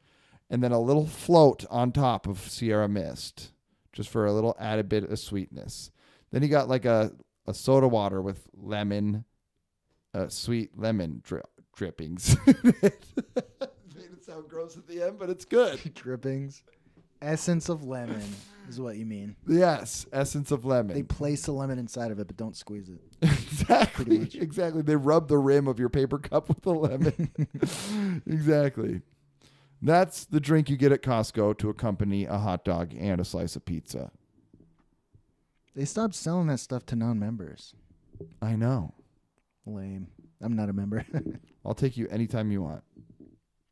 and then a little float on top of Sierra Mist, just for a little added bit of sweetness. Then you got like a, a soda water with lemon, uh, sweet lemon dri- drippings. Made it sound gross at the end, but it's good. Drippings. Essence of lemon is what you mean. Yes, essence of lemon. They place a lemon inside of it, but don't squeeze it. exactly much. exactly they rub the rim of your paper cup with the lemon exactly that's the drink you get at costco to accompany a hot dog and a slice of pizza They stopped selling that stuff to non-members. i know Lame. I'm not a member. i'll take you anytime you want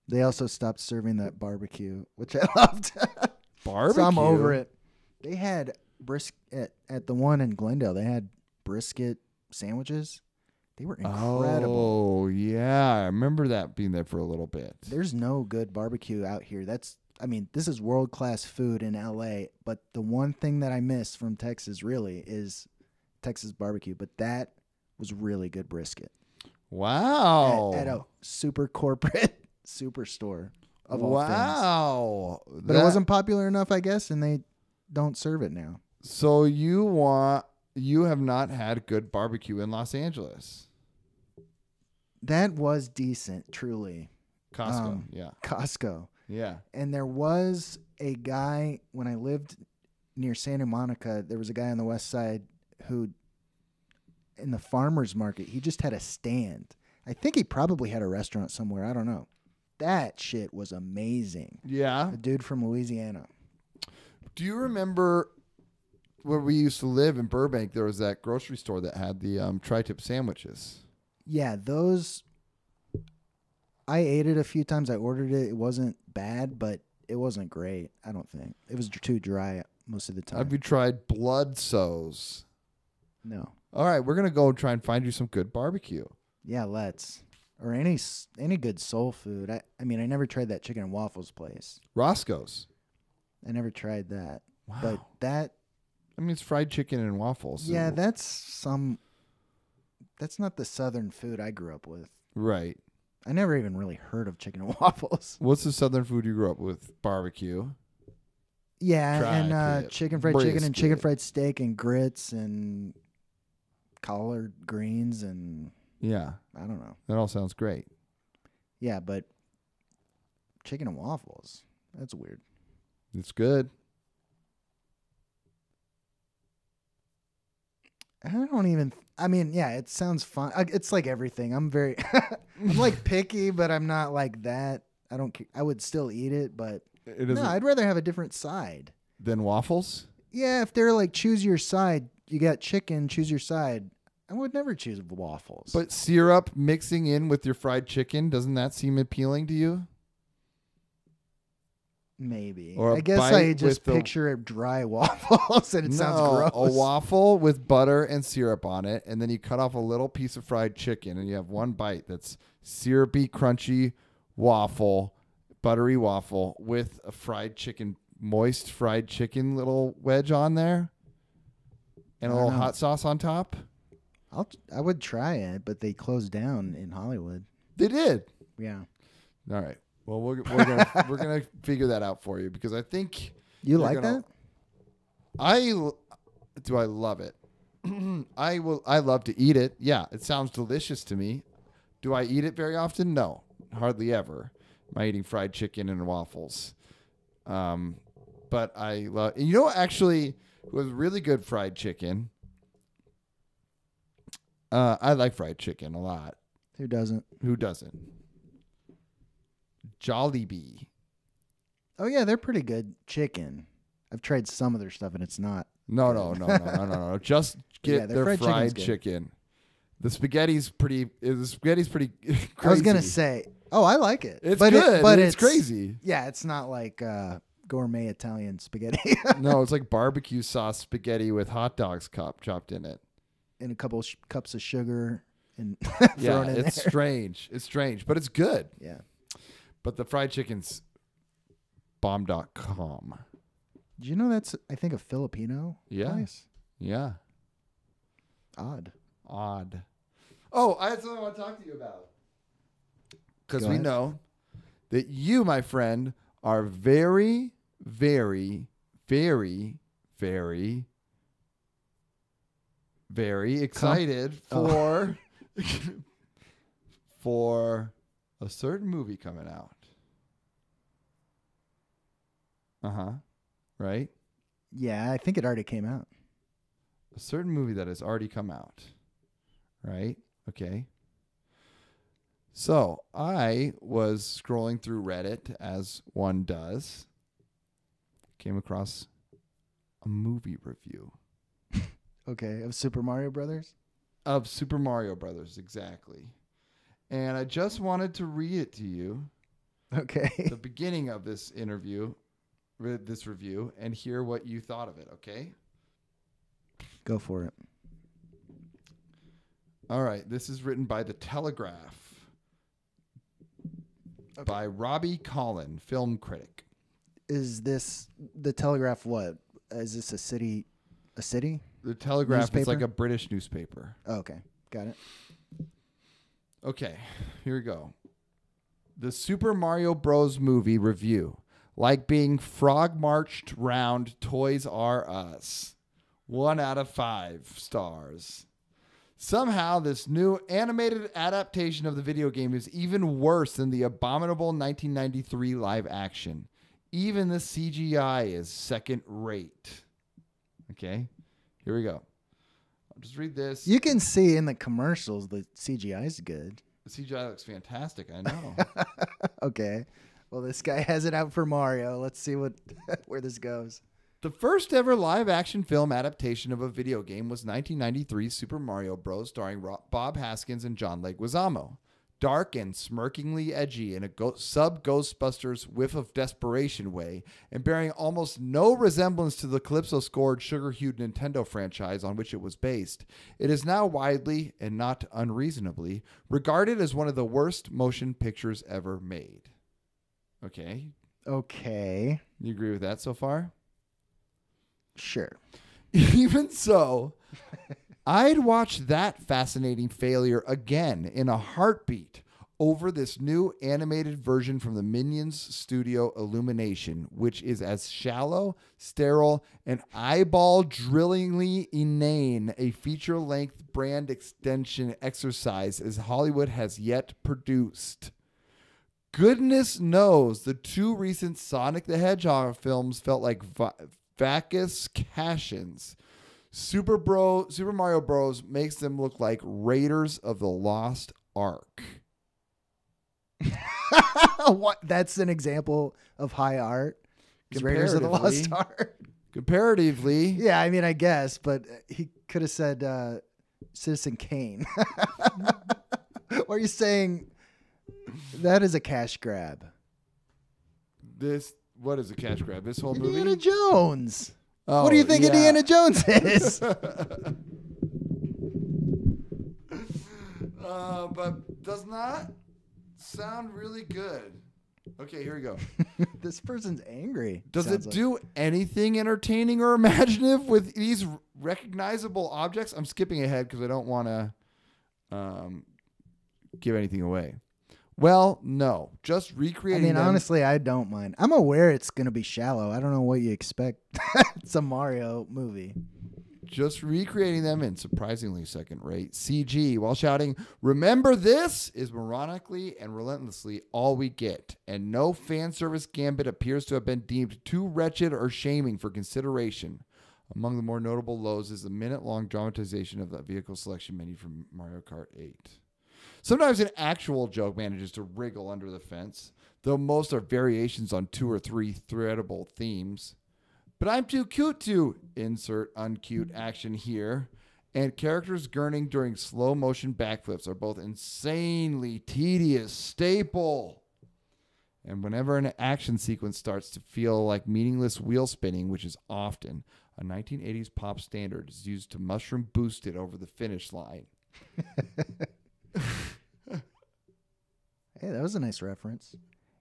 they also stopped serving that barbecue, which I loved. barbecue so I'm over it. They had brisket at, at the one in Glendale. They had brisket sandwiches. They were incredible. oh yeah i remember that being there for a little bit There's no good barbecue out here. That's I mean, this is world class food in LA, but the one thing that I miss from Texas really is Texas barbecue. But that was really good brisket wow at, at a super corporate superstore of all things. wow But That- it wasn't popular enough, I guess, and they don't serve it now. so you want you have not had good barbecue in los angeles That was decent, truly. costco Um, yeah Costco. yeah And there was a guy when I lived near Santa Monica, there was a guy on the west side who in the farmers market, he just had a stand. I think he probably had a restaurant somewhere, I don't know. That shit was amazing. yeah A dude from Louisiana. Do you remember where we used to live in Burbank? There was that grocery store that had the um, tri-tip sandwiches. Yeah, those I ate it a few times. I ordered it. It wasn't bad, but it wasn't great. I don't think. It was too dry most of the time. Have you tried Bludso's? no. All right, we're gonna go try and find you some good barbecue. Yeah, let's. Or any any good soul food. I I mean, I never tried that chicken and waffles place. Roscoe's. I never tried that. Wow. But that I mean, it's fried chicken and waffles. yeah, that's some that's not the southern food I grew up with. right. I never even really heard of chicken and waffles. What's the southern food you grew up with? Barbecue. Yeah, and uh, chicken fried chicken and chicken fried steak and grits and collard greens and Yeah, I don't know. that all sounds great. Yeah, but chicken and waffles. That's weird. It's good. I don't even. I mean, yeah, it sounds fun. It's like everything. I'm very. I'm like picky, but I'm not like that. I don't. I would still eat it, but It no, I'd rather have a different side. than waffles. yeah, if they're like choose your side, you got chicken, choose your side. I would never choose waffles. But syrup mixing in with your fried chicken, doesn't that seem appealing to you? maybe. or I guess I just the- picture it dry waffles and it sounds No, gross. A waffle with butter and syrup on it, and then you cut off a little piece of fried chicken, and you have one bite that's syrupy, crunchy waffle, buttery waffle with a fried chicken, moist fried chicken little wedge on there, and a little know. hot sauce on top. I'll, I would try it, but they closed down in Hollywood. They did. Yeah. All right. Well, we're, we're gonna we're gonna figure that out for you because I think You like gonna- that? I do. I love it. I will. I love to eat it. Yeah, it sounds delicious to me. Do I eat it very often? No, hardly ever. Am I eating fried chicken and waffles? Um, but I love. You know, actually, was really good fried chicken. Uh, I like fried chicken a lot. Who doesn't? Who doesn't? Jollibee. Oh yeah, they're pretty good chicken. I've tried some of their stuff and it's not. No, no, no, no, no, no, no. Just get Yeah, their their fried fried chicken. The spaghetti's pretty. The spaghetti's pretty. Crazy. I was gonna say, oh, I like it. it's but good, It, but it's, crazy. Yeah, it's not like uh, gourmet Italian spaghetti no, it's like barbecue sauce spaghetti with hot dogs cup chopped in it. And a couple sh- cups of sugar and Yeah, thrown in it's there. strange. It's strange, but it's good. Yeah. But the fried chicken's bomb.com. Do you know that's I think a Filipino Yeah. place? Yeah, Odd. odd. Oh, I had something I want to talk to you about. Because we ahead. know that you, my friend, are very, very, very, very, very excited Oh. for for a certain movie coming out. Uh huh. Right? Yeah, I think it already came out. a certain movie that has already come out. Right? Okay. So I was scrolling through Reddit as one does. Came across a movie review Okay, of Super Mario Brothers. of Super Mario Brothers, exactly. And I just wanted to read it to you, Okay. the beginning of this interview, re- this review, and hear what you thought of it, okay? Go for it. All right, this is written by The Telegraph by Robbie Collin, film critic. Is this the Telegraph? What is this a city? A city? The Telegraph is Newspaper? like a British newspaper. Oh, okay, got it. Okay, here we go. The Super Mario Bros. movie review. Like being frog marched round Toys R Us. One out of five stars. Somehow, this new animated adaptation of the video game is even worse than the abominable 1993 live action. Even the CGI is second rate. Okay, here we go. I'll just read this. You can see in the commercials the CGI is good. The CGI looks fantastic. I know. Okay. Well, this guy has it out for Mario. Let's see what where this goes. The first ever live action film adaptation of a video game was 1993's Super Mario Bros. starring Bob Hoskins and John Leguizamo. Dark and smirkingly edgy in a go- sub Ghostbusters whiff of desperation way, and bearing almost no resemblance to the Calypso scored sugar hued Nintendo franchise on which it was based, it is now widely, and not unreasonably, regarded as one of the worst motion pictures ever made. Okay, Okay. you agree with that so far? Sure. Even so, I'd watch that fascinating failure again in a heartbeat over this new animated version from the Minions Studio Illumination, which is as shallow, sterile, and eyeball drillingly inane a feature length brand extension exercise as Hollywood has yet produced. Goodness knows the two recent Sonic the Hedgehog films felt like va- cashins. Super Bro, Super Mario Bros. makes them look like Raiders of the Lost Ark. what? That's an example of high art. Raiders of the Lost Ark. Comparatively, Yeah, I mean, I guess, but he could have said uh, Citizen Kane. or are you saying that is a cash grab? this what is a cash grab? This whole Indiana movie. Jones. Oh, what do you think yeah. Indiana Jones is? uh, but does not sound really good. Okay, here we go. this person's angry. Does it like. do anything entertaining or imaginative with these recognizable objects? I'm skipping ahead because I don't want to um, give anything away. Well, no, just recreating. I mean, them- honestly, I don't mind. I'm aware it's going to be shallow. I don't know what you expect. it's a Mario movie. just recreating them in surprisingly second rate CG while shouting, Remember this is moronically and relentlessly all we get, and no fan service gambit appears to have been deemed too wretched or shaming for consideration. Among the more notable lows is the minute long dramatization of the vehicle selection menu from Mario Kart 8. Sometimes an actual joke manages to wriggle under the fence, though most are variations on two or three threadable themes. But I'm too cute to insert uncute action here. And characters gurning during slow motion backflips are both insanely tedious staple. And whenever an action sequence starts to feel like meaningless wheel spinning, which is often a 1980s pop standard, is used to mushroom boost it over the finish line. Hey, that was a nice reference.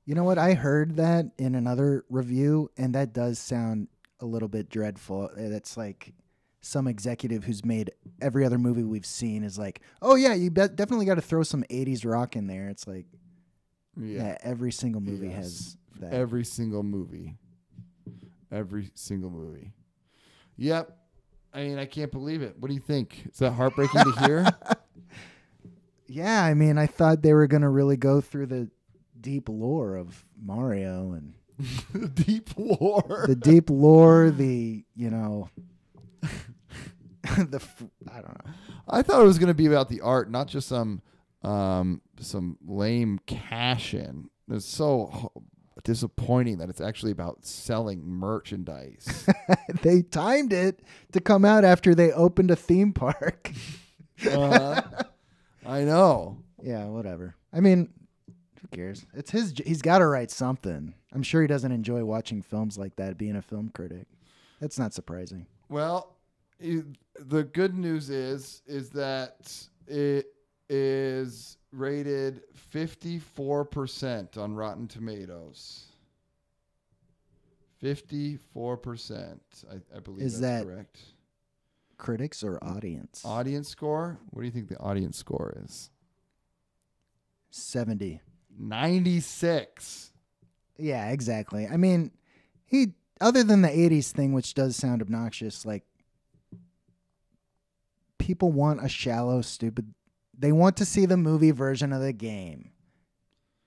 You know what? I heard that in another review, and that does sound a little bit dreadful. Uh, That's like some executive who's made every other movie we've seen is like, oh, yeah, you bet definitely got to throw some 80s rock in there. It's like, yeah, every single movie Yes. has that. Every single movie. Every single movie. Yep. I mean, I can't believe it. What do you think? Is that heartbreaking to hear? yeah, I mean, I thought they were going to really go through the deep lore of Mario and Deep lore. the deep lore, the, you know, the, f- I don't know. I thought it was going to be about the art, not just some um, some lame cash in. It's so disappointing that it's actually about selling merchandise. they timed it to come out after they opened a theme park. uh, I know. yeah, whatever. I mean, who cares? It's his. j- He's got to write something. I'm sure he doesn't enjoy watching films like that. Being a film critic, that's not surprising. Well, i- the good news is is that it is rated 54% on Rotten Tomatoes. 54%. I, I believe Is that's that- correct. Critics or audience? Audience score? What do you think the audience score is? Seventy. 96. Yeah, exactly. I mean, he other than the '80s thing, which does sound obnoxious, like people want a shallow, stupid. They want to see the movie version of the game.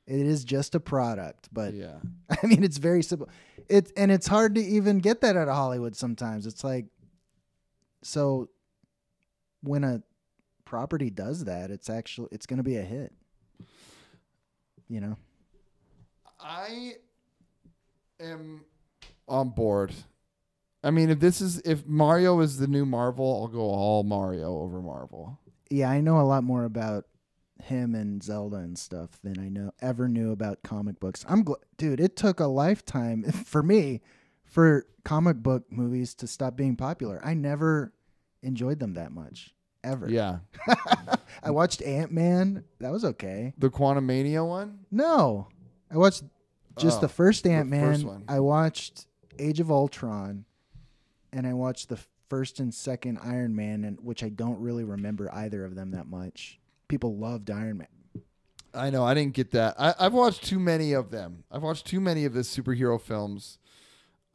It is just a product, but yeah. I mean, it's very simple. It and it's hard to even get that out of Hollywood. Sometimes it's like, so when a property does that, it's actually it's going to be a hit. You know, I am on board. I mean, if this is if Mario is the new Marvel, I'll go all Mario over Marvel. yeah, I know a lot more about him and Zelda and stuff than I know ever knew about comic books. I'm gl- dude. It took a lifetime for me for comic book movies to stop being popular. I never enjoyed them that much ever. Yeah, I watched Ant Man. That was okay. the Quantumania one. No, I watched just Oh, the first Ant Man. I watched Age of Ultron, and I watched the first and second Iron Man, and which I don't really remember either of them that much. People loved Iron Man. I know I didn't get that. I, I've watched too many of them. I've watched too many of the superhero films.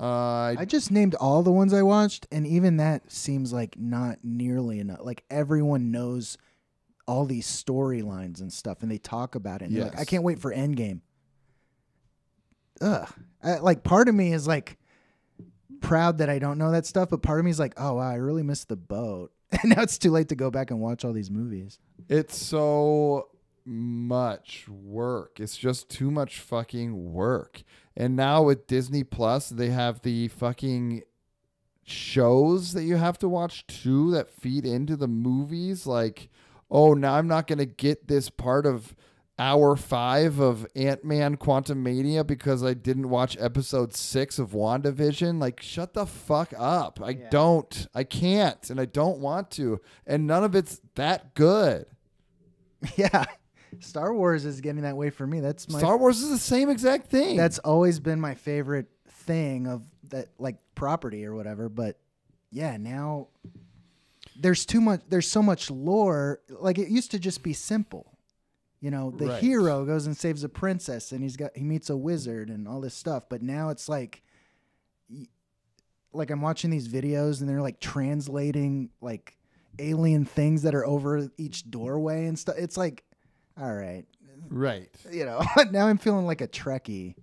Uh, I, just named all the ones I watched, and even that seems like not nearly enough. Like everyone knows all these storylines and stuff, and they talk about it. And they're like, I can't wait for Endgame. Ugh. I, like part of me is like proud that I don't know that stuff, but part of me is like, oh wow, I really missed the boat. And now it's too late to go back and watch all these movies. it's so much work. It's just too much fucking work. And now with Disney Plus, they have the fucking shows that you have to watch too that feed into the movies. Like, oh, now I'm not going to get this part of hour five of Ant Man Quantumania because I didn't watch episode six of WandaVision. Like, shut the fuck up. I Yeah. don't. I can't. And I don't want to. And none of it's that good. yeah. Star Wars is getting that way for me. That's my Star Wars is the same exact thing. that's always been my favorite thing of that like property or whatever but yeah now there's too much there's so much lore like it used to just be simple you know the Right. hero goes and saves a princess and he's got he meets a wizard and all this stuff but now it's like like i'm watching these videos and they're like translating like alien things that are over each doorway and stuff it's like all right right. you know now i'm feeling like a trekkie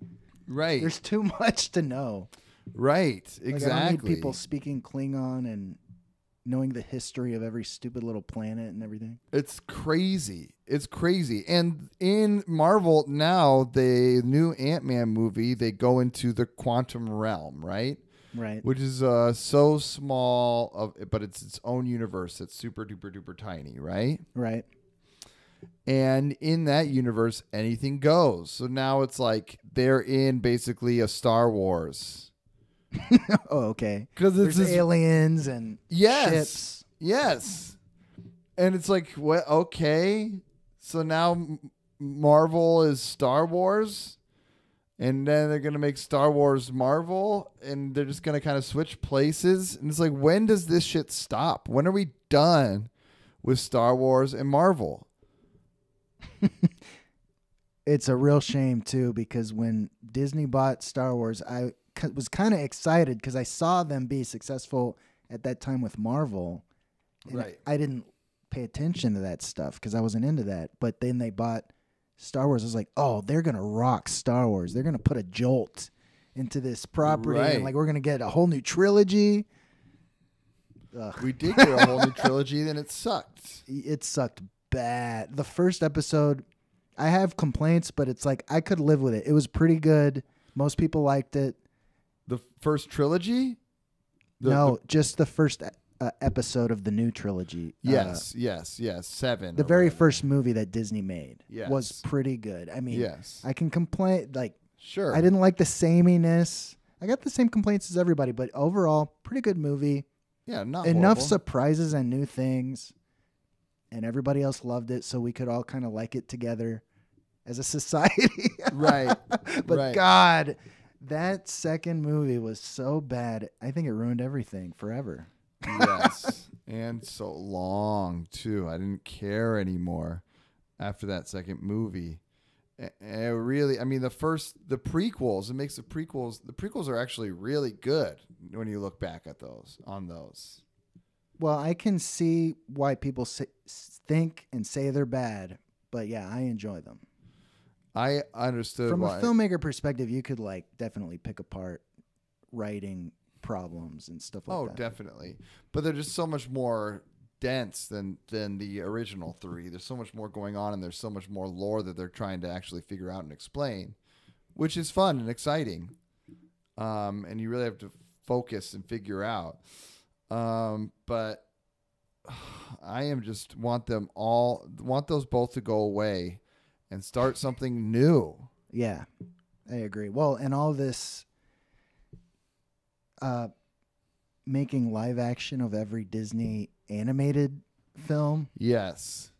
Right. there's too much to know. right. Like, Exactly. I don't need people speaking Klingon and knowing the history of every stupid little planet and everything. It's crazy. It's crazy. And in Marvel now, the new Ant Man movie, they go into the quantum realm, right? Right. Which is uh, so small of, but it's its own universe. It's super duper duper tiny, right? Right. And in that universe, anything goes. So now it's like they're in basically a Star Wars oh, okay. because it's There's this aliens and Yes. ships. Yes. And it's like, what? Okay. So now Marvel is Star Wars. And then they're going to make Star Wars Marvel. And they're just going to kind of switch places. And it's like, when does this shit stop? When are we done with Star Wars and Marvel? It's a real shame too because when Disney bought Star Wars, I was kind of excited because I saw them be successful at that time with Marvel. And Right. I didn't pay attention to that stuff because I wasn't into that. But then they bought Star Wars. I was like, oh, they're gonna rock Star Wars. They're gonna put a jolt into this property, Right. and like we're gonna get a whole new trilogy. Ugh, We did get a whole new trilogy, then it sucked. it sucked bad. The first episode, I have complaints, but it's like I could live with it. It was pretty good. Most people liked it. The first trilogy? The- no, just the first uh, episode of the new trilogy. the- Uh, yes, yes, yes. Seven. the very whatever. first movie that Disney made was pretty good. I mean, Yes. I can complain like Sure. I didn't like the sameness. I got the same complaints as everybody, but overall, pretty good movie. yeah, not Enough horrible. surprises and new things, and everybody else loved it, so we could all kind of like it together as a society. right. but right. God, that second movie was so bad. I think it ruined everything forever. yes. And so long too. I didn't care anymore after that second movie. It really, I mean, the first, the prequels, it makes the prequels, the prequels are actually really good when you look back at those, on those. Well, I can see why people say, think and say they're bad, but yeah, I enjoy them. I understood From why. a filmmaker perspective, you could like definitely pick apart writing problems and stuff like oh, that. Oh, definitely. But they're just so much more dense than than the original three. There's so much more going on, and there's so much more lore that they're trying to actually figure out and explain, which is fun and exciting. Um, and you really have to focus and figure out. Um, but I am just want them all want those both to go away and start something new. Yeah, I agree. Well, and all this uh, making live action of every Disney animated film. Yes.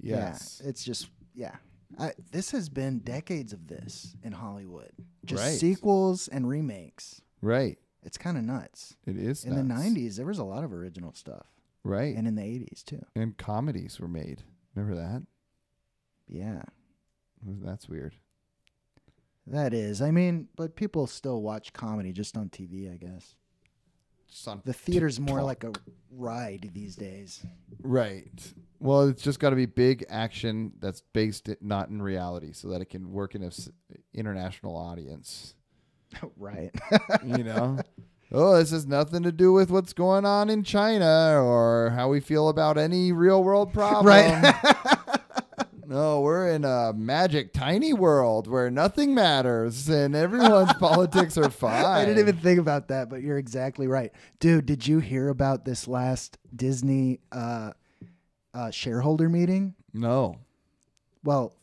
Yes. Yeah, it's just yeah. I, this has been decades of this in Hollywood. Just Right. sequels and remakes. Right. It's kind of nuts. It is In the '90s, there was a lot of original stuff, Right. and in the '80s too. and comedies were made. Remember that? Yeah, That's weird. that is. I mean, but people still watch comedy just on TV, I guess. Just on The theater's more like a ride these days. right. Well, it's just got to be big action that's based it not in reality, so that it can work in an international audience. right. You know. Oh, this has nothing to do with what's going on in China or how we feel about any real world problem. right. No, we're in a magic tiny world where nothing matters and everyone's politics are fine. I didn't even think about that, but you're exactly right, dude. Did you hear about this last Disney uh, uh, shareholder meeting? No. Well,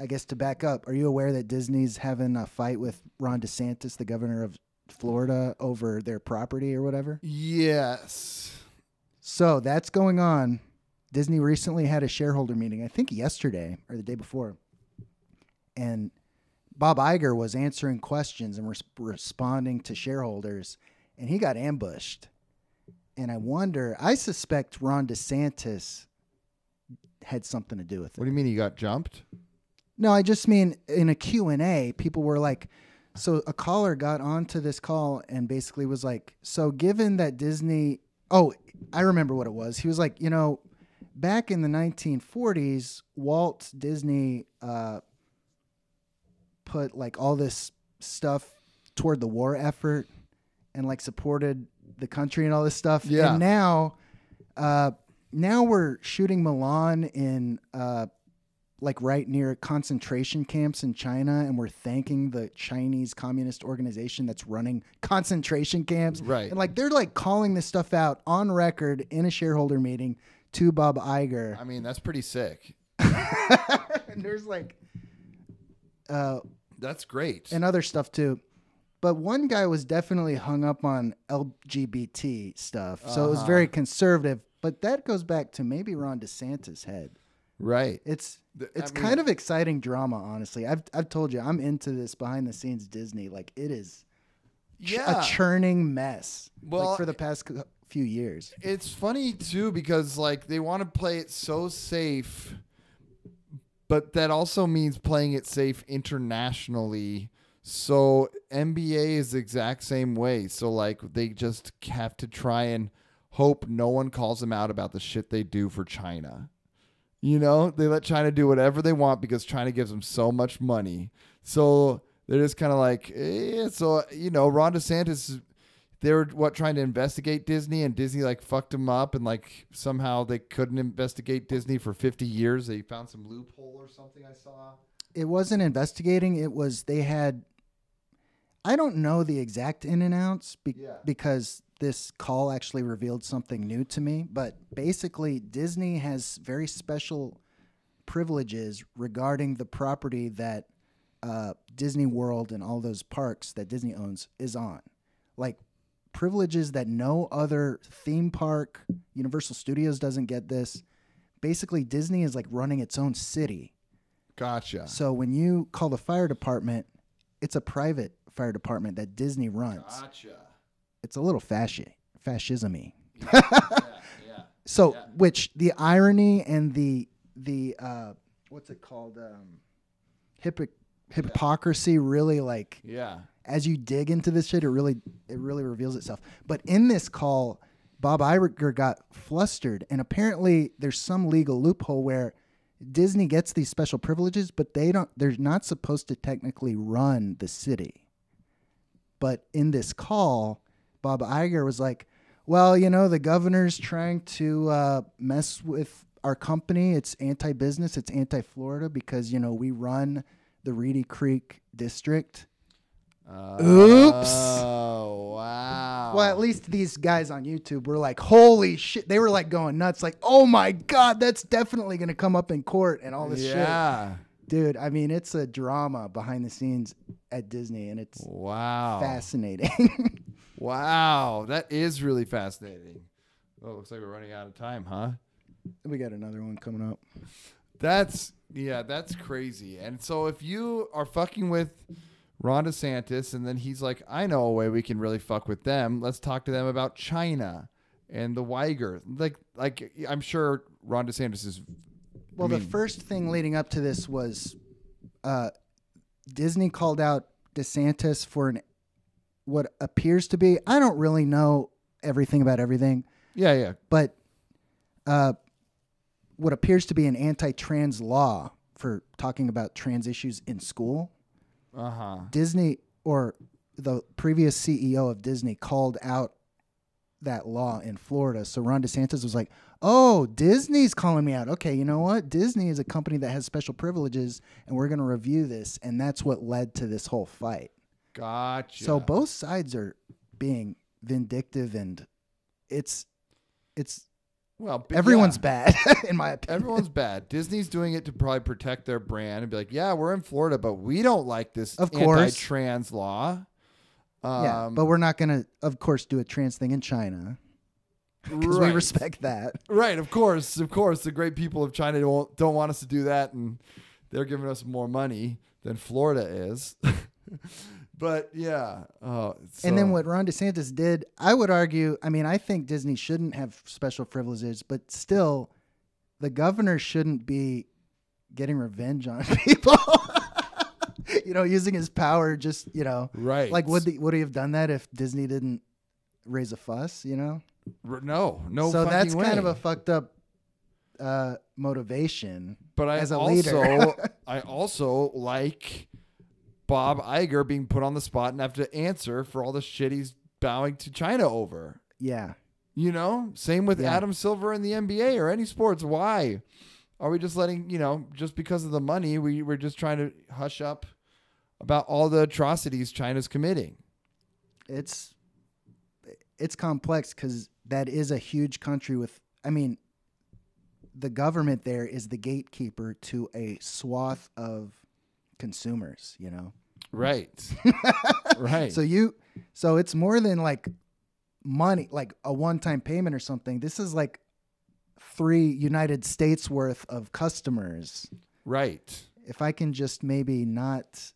I guess to back up, are you aware that Disney's having a fight with Ron DeSantis, the governor of Florida, over their property or whatever? Yes. So that's going on. Disney recently had a shareholder meeting, I think yesterday or the day before. And Bob Iger was answering questions and res- responding to shareholders, and he got ambushed. And I wonder, I suspect Ron DeSantis had something to do with it. What do you mean he got jumped? No, I just mean in a Q&A, people were like, so a caller got onto this call and basically was like, so given that Disney, oh, I remember what it was. He was like, you know, back in the 1940s, Walt Disney uh, put like all this stuff toward the war effort and like supported the country and all this stuff. Yeah. And now, uh, now we're shooting Mulan in uh, like right near concentration camps in China, and we're thanking the Chinese Communist organization that's running concentration camps. Right. And like they're like calling this stuff out on record in a shareholder meeting to Bob Iger. I mean, that's pretty sick. and there's like uh, That's great. and other stuff too. But one guy was definitely hung up on LGBT stuff, so it was Uh-huh. very conservative. But that goes back to maybe Ron DeSantis' head. right. It's Th- I it's mean- kind of exciting drama, honestly. I've I've told you I'm into this behind the scenes Disney. Like it is Yeah. a churning mess. Well, like for the past few years. It's funny too because like they want to play it so safe, but that also means playing it safe internationally. So NBA is the exact same way. So like they just have to try and hope no one calls them out about the shit they do for China. You know, they let China do whatever they want because China gives them so much money. So they're just kind of like, eh. so you know, Ron DeSantis they were what trying to investigate Disney and Disney like fucked them up and like somehow they couldn't investigate Disney for 50 years. They found some loophole or something I saw. It wasn't investigating. It was they had. I don't know the exact in and outs be- Yeah. because this call actually revealed something new to me. But basically, Disney has very special privileges regarding the property that uh, Disney World and all those parks that Disney owns is on. Like privileges that no other theme park, Universal Studios doesn't get this. Basically, Disney is like running its own city. Gotcha. So when you call the fire department, it's a private fire department that Disney runs. Gotcha. It's a little fasci fascism-y. yeah, yeah. So, which the irony and the the uh, what's it called um, hypoc- hypocrisy really like Yeah. as you dig into this shit, it really it really reveals itself. But in this call, Bob Iger got flustered, and apparently there's some legal loophole where Disney gets these special privileges, but they don't. They're not supposed to technically run the city. But in this call, Bob Iger was like, "Well, you know, the governor's trying to uh, mess with our company. It's anti-business. It's anti-Florida because you know we run the Reedy Creek district." Oops. Oh wow. Well, at least these guys on YouTube were like, "Holy shit!" They were like going nuts, like, "Oh my god, that's definitely going to come up in court and all this shit." yeah. Dude, I mean, it's a drama behind the scenes at Disney, and it's Wow. fascinating. Wow. That is really fascinating. Oh, looks like we're running out of time, huh? we got another one coming up. That's yeah, that's crazy. And so if you are fucking with Ron DeSantis and then he's like, I know a way we can really fuck with them. Let's talk to them about China and the Uyghur. Like like I'm sure Ron DeSantis is Well, I the first thing leading up to this was uh, Disney called out DeSantis for an what appears to be. I don't really know everything about everything. Yeah, yeah. but uh, what appears to be an anti-trans law for talking about trans issues in school. Uh-huh. Disney or the previous CEO of Disney called out that law in Florida. So Ron DeSantis was like, Oh, Disney's calling me out. Okay, you know what? Disney is a company that has special privileges, and we're going to review this. And that's what led to this whole fight. Gotcha. So both sides are being vindictive, and it's it's well, everyone's yeah. bad in my opinion. Everyone's bad. Disney's doing it to probably protect their brand and be like, "Yeah, we're in Florida, but we don't like this Of course. anti-trans law." Um, yeah, but we're not going to, of course, do a trans thing in China because we respect that. Right, of course, of course. The great people of China don't don't want us to do that, and they're giving us more money than Florida is. but yeah, oh, And then what Ron DeSantis did, I would argue, I mean, I think Disney shouldn't have special privileges, but still, the governor shouldn't be getting revenge on people. you know, using his power just, you know, Right. like would, the, would he have done that if Disney didn't raise a fuss, you know? R- No, no. so that's kind of a fucked up uh, motivation. But I as a also, leader. I also like Bob Iger being put on the spot and have to answer for all the shit he's bowing to China over. yeah. You know, same with Yeah. Adam Silver in the NBA or any sports. Why are we just letting you know just because of the money? We we're just trying to hush up about all the atrocities China's committing. it's it's complex because that is a huge country with i mean the government there is the gatekeeper to a swath of consumers you know Right. right. so you so it's more than like money like a one-time payment or something this is like three united states worth of customers right. if i can just maybe not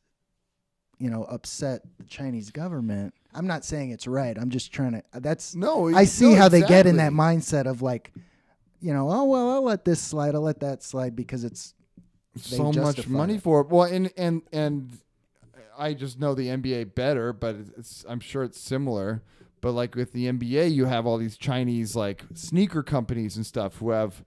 you know upset the chinese government i'm not saying it's right i'm just trying to that's No, I see no, how they get in that mindset of like, you know, oh well, I'll let this slide, I'll let that slide because it's so much money it. for it. Well, and and and I just know the NBA better, but it's I'm sure it's similar. But like with the NBA, you have all these Chinese like sneaker companies and stuff who have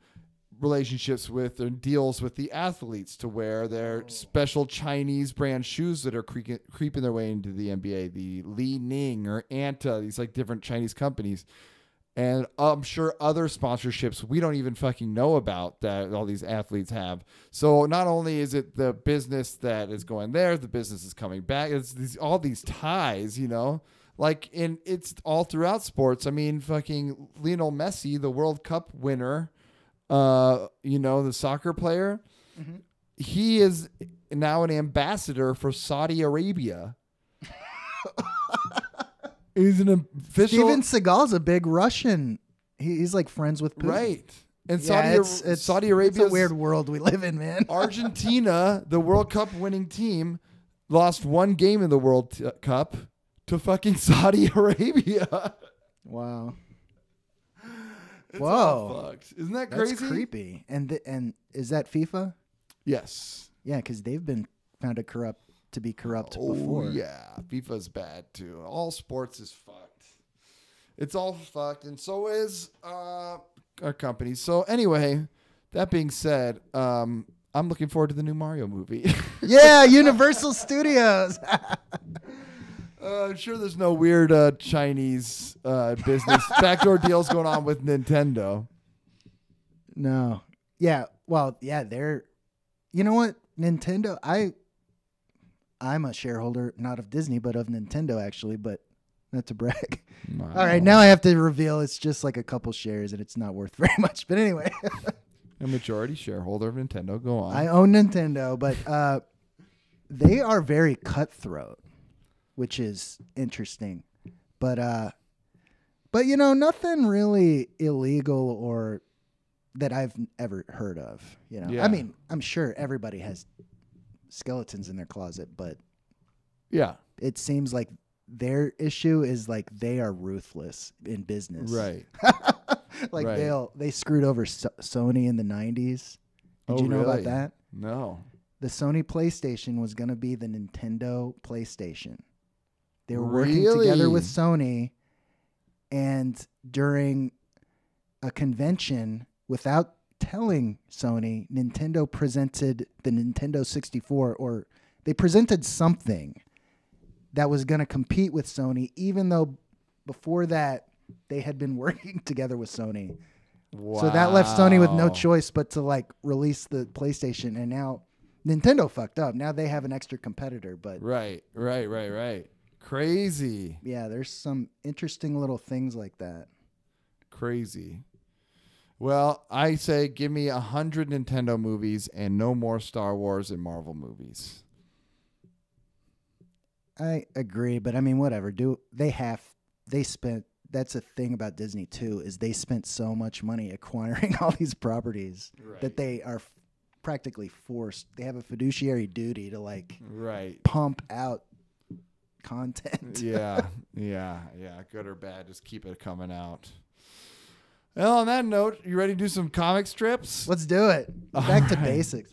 relationships with or deals with the athletes to wear their oh. special Chinese brand shoes that are creaking, creeping their way into the NBA. The Li Ning or Anta, these like different Chinese companies. And I'm sure other sponsorships we don't even fucking know about that all these athletes have. So not only is it the business that is going there, the business is coming back. It's these all these ties, you know. Like in it's all throughout sports. I mean, fucking Lionel Messi, the World Cup winner, uh, you know, the soccer player, he is now an ambassador for Saudi Arabia. He's an official Steven Seagal's a big Russian. He, he's like friends with Putin. Right. And Yeah, Saudi, it's, it's, Saudi It's a weird world we live in, man. Argentina, the World Cup winning team, lost one game in the World T- Cup to fucking Saudi Arabia. wow. It's Whoa. Isn't that crazy? That's creepy. And th- and is that FIFA? Yes. Yeah, because they've been found to corrupt to be corrupt Oh before. yeah, FIFA's bad too. All sports is fucked. It's all fucked, and so is uh, our company. So anyway, that being said, um, I'm looking forward to the new Mario movie. Yeah, Universal Studios. Uh, I'm sure there's no weird uh, Chinese uh, business backdoor deals going on with Nintendo. No. Yeah. Well, yeah, they're you know what? Nintendo I I'm a shareholder not of Disney but of Nintendo actually, but not to brag. All right, now I have to reveal it's just like a couple shares and it's not worth very much. But anyway, a majority shareholder of Nintendo. Go on. I own Nintendo, but uh they are very cutthroat, which is interesting. But uh but you know, nothing really illegal or that I've ever heard of, you know. Yeah. I mean, I'm sure everybody has skeletons in their closet, but yeah, it seems like their issue is like they are ruthless in business. right. like Right. they'll they screwed over so- Sony in the 90s. Did Oh, you know really? about that? No. The Sony PlayStation was going to be the Nintendo PlayStation. They were working together with Sony and during a convention without telling Sony, Nintendo presented the Nintendo 64 or they presented something that was going to compete with Sony even though before that they had been working together with Sony. So that left Sony with no choice but to like release the PlayStation, and now Nintendo fucked up. Now they have an extra competitor, but Right, right, right, right. Crazy, yeah, there's some interesting little things like that. crazy. Well, I say give me a hundred Nintendo movies and no more Star Wars and Marvel movies. I agree, but I mean, whatever. Do they have? They spent. That's a thing about Disney too. Is they spent so much money acquiring all these properties Right. that they are f- practically forced. They have a fiduciary duty to like Right. pump out content. yeah, yeah, yeah. Good or bad, just keep it coming out. Well, on that note, you ready to do some comic strips? Let's do it. Back to All right. basics.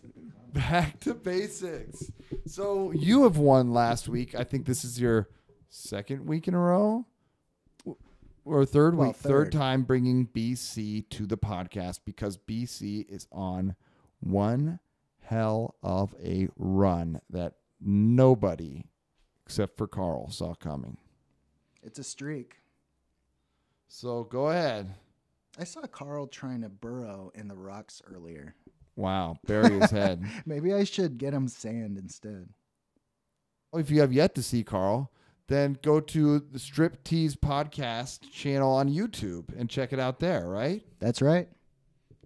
Back to basics. So you have won last week. I think this is your second week in a row, or third Well, week, third third. time bringing BC to the podcast because BC is on one hell of a run that nobody except for Carl saw coming. It's a streak. So go ahead. I saw Carl trying to burrow in the rocks earlier. Wow, bury his head. Maybe I should get him sand instead. Well, if you have yet to see Carl, then go to the Strip Tease podcast channel on YouTube and check it out there, right? That's right.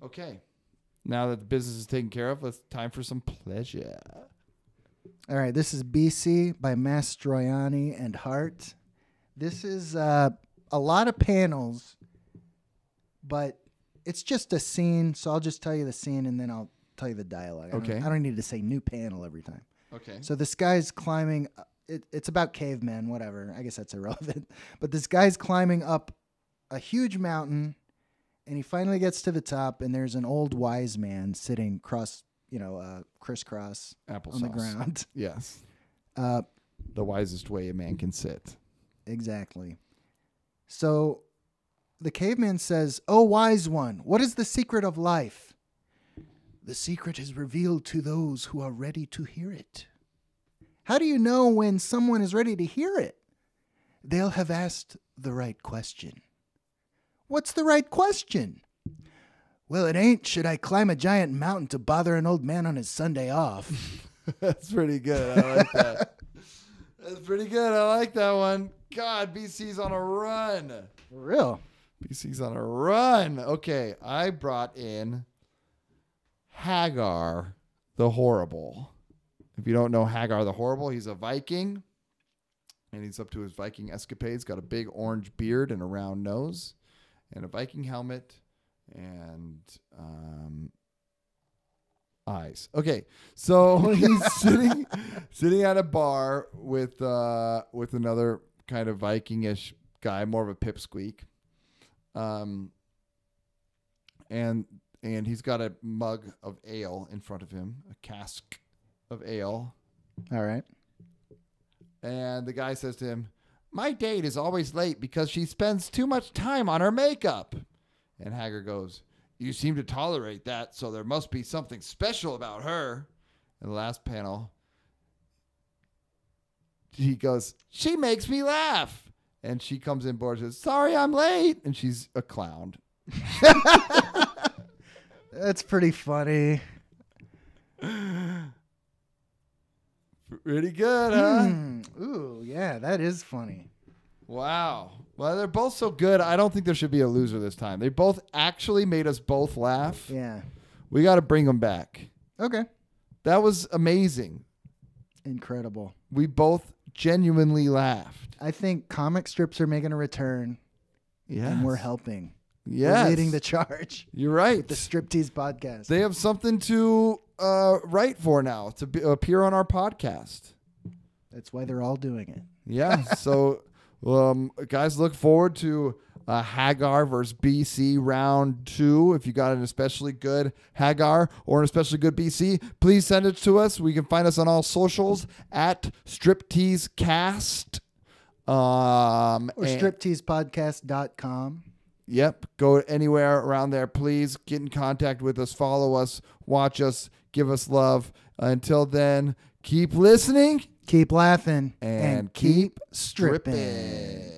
Okay. Now that the business is taken care of, it's time for some pleasure. All right, this is BC by Mastroianni and Hart. This is uh, a lot of panels, but it's just a scene. So I'll just tell you the scene and then I'll tell you the dialogue. I don't- Okay. I don't need to say new panel every time. Okay. So this guy's climbing. uh, It, it's about cavemen, whatever. I guess that's irrelevant. But this guy's climbing up a huge mountain, and he finally gets to the top. And there's an old wise man sitting cross, you know, uh, crisscross Applesauce. on the ground. Yes. Uh, The wisest way a man can sit. exactly. So the caveman says, "O wise one, what is the secret of life?" The secret is revealed to those who are ready to hear it. How do you know when someone is ready to hear it? They'll have asked the right question. What's the right question? Well, it ain't should I climb a giant mountain to bother an old man on his Sunday off? That's pretty good. I like that. That's pretty good. I like that one. God, BC's on a run. For real? BC's on a run. Okay, I brought in Hagar the Horrible. If you don't know Hagar the Horrible, he's a Viking. And he's up to his Viking escapades. Got a big orange beard and a round nose, and a Viking helmet, and um, eyes. Okay, so he's sitting sitting at a bar with uh, with another kind of Vikingish guy, more of a pipsqueak. Um, and and he's got a mug of ale in front of him, a cask of ale. All right. And the guy says to him, My date is always late because she spends too much time on her makeup. And Hagar goes, You seem to tolerate that, so there must be something special about her. And the last panel, he goes, She makes me laugh. And she comes in board and says, Sorry, I'm late. And she's a clown. That's pretty funny. Pretty good, huh? Hmm. Ooh, yeah, that is funny. Wow. Well, they're both so good. I don't think there should be a loser this time. They both actually made us both laugh. Yeah. We got to bring them back. Okay. That was amazing. Incredible. We both genuinely laughed. I think comic strips are making a return, Yeah. and we're helping. Yeah. We're leading the charge. You're right. The Striptease podcast. they have something to uh, write for now to be, appear on our podcast. That's why they're all doing it. Yeah. so, um, guys, look forward to uh, Hagar versus BC round two. If you got an especially good Hagar or an especially good BC, please send it to us. We can find us on all socials at StripteaseCast. Um, Or and- stripteasepodcast.com. Yep. Go anywhere around there. Please get in contact with us. Follow us. Watch us. Give us love. Until then, keep listening Keep laughing and, keep stripping. stripping.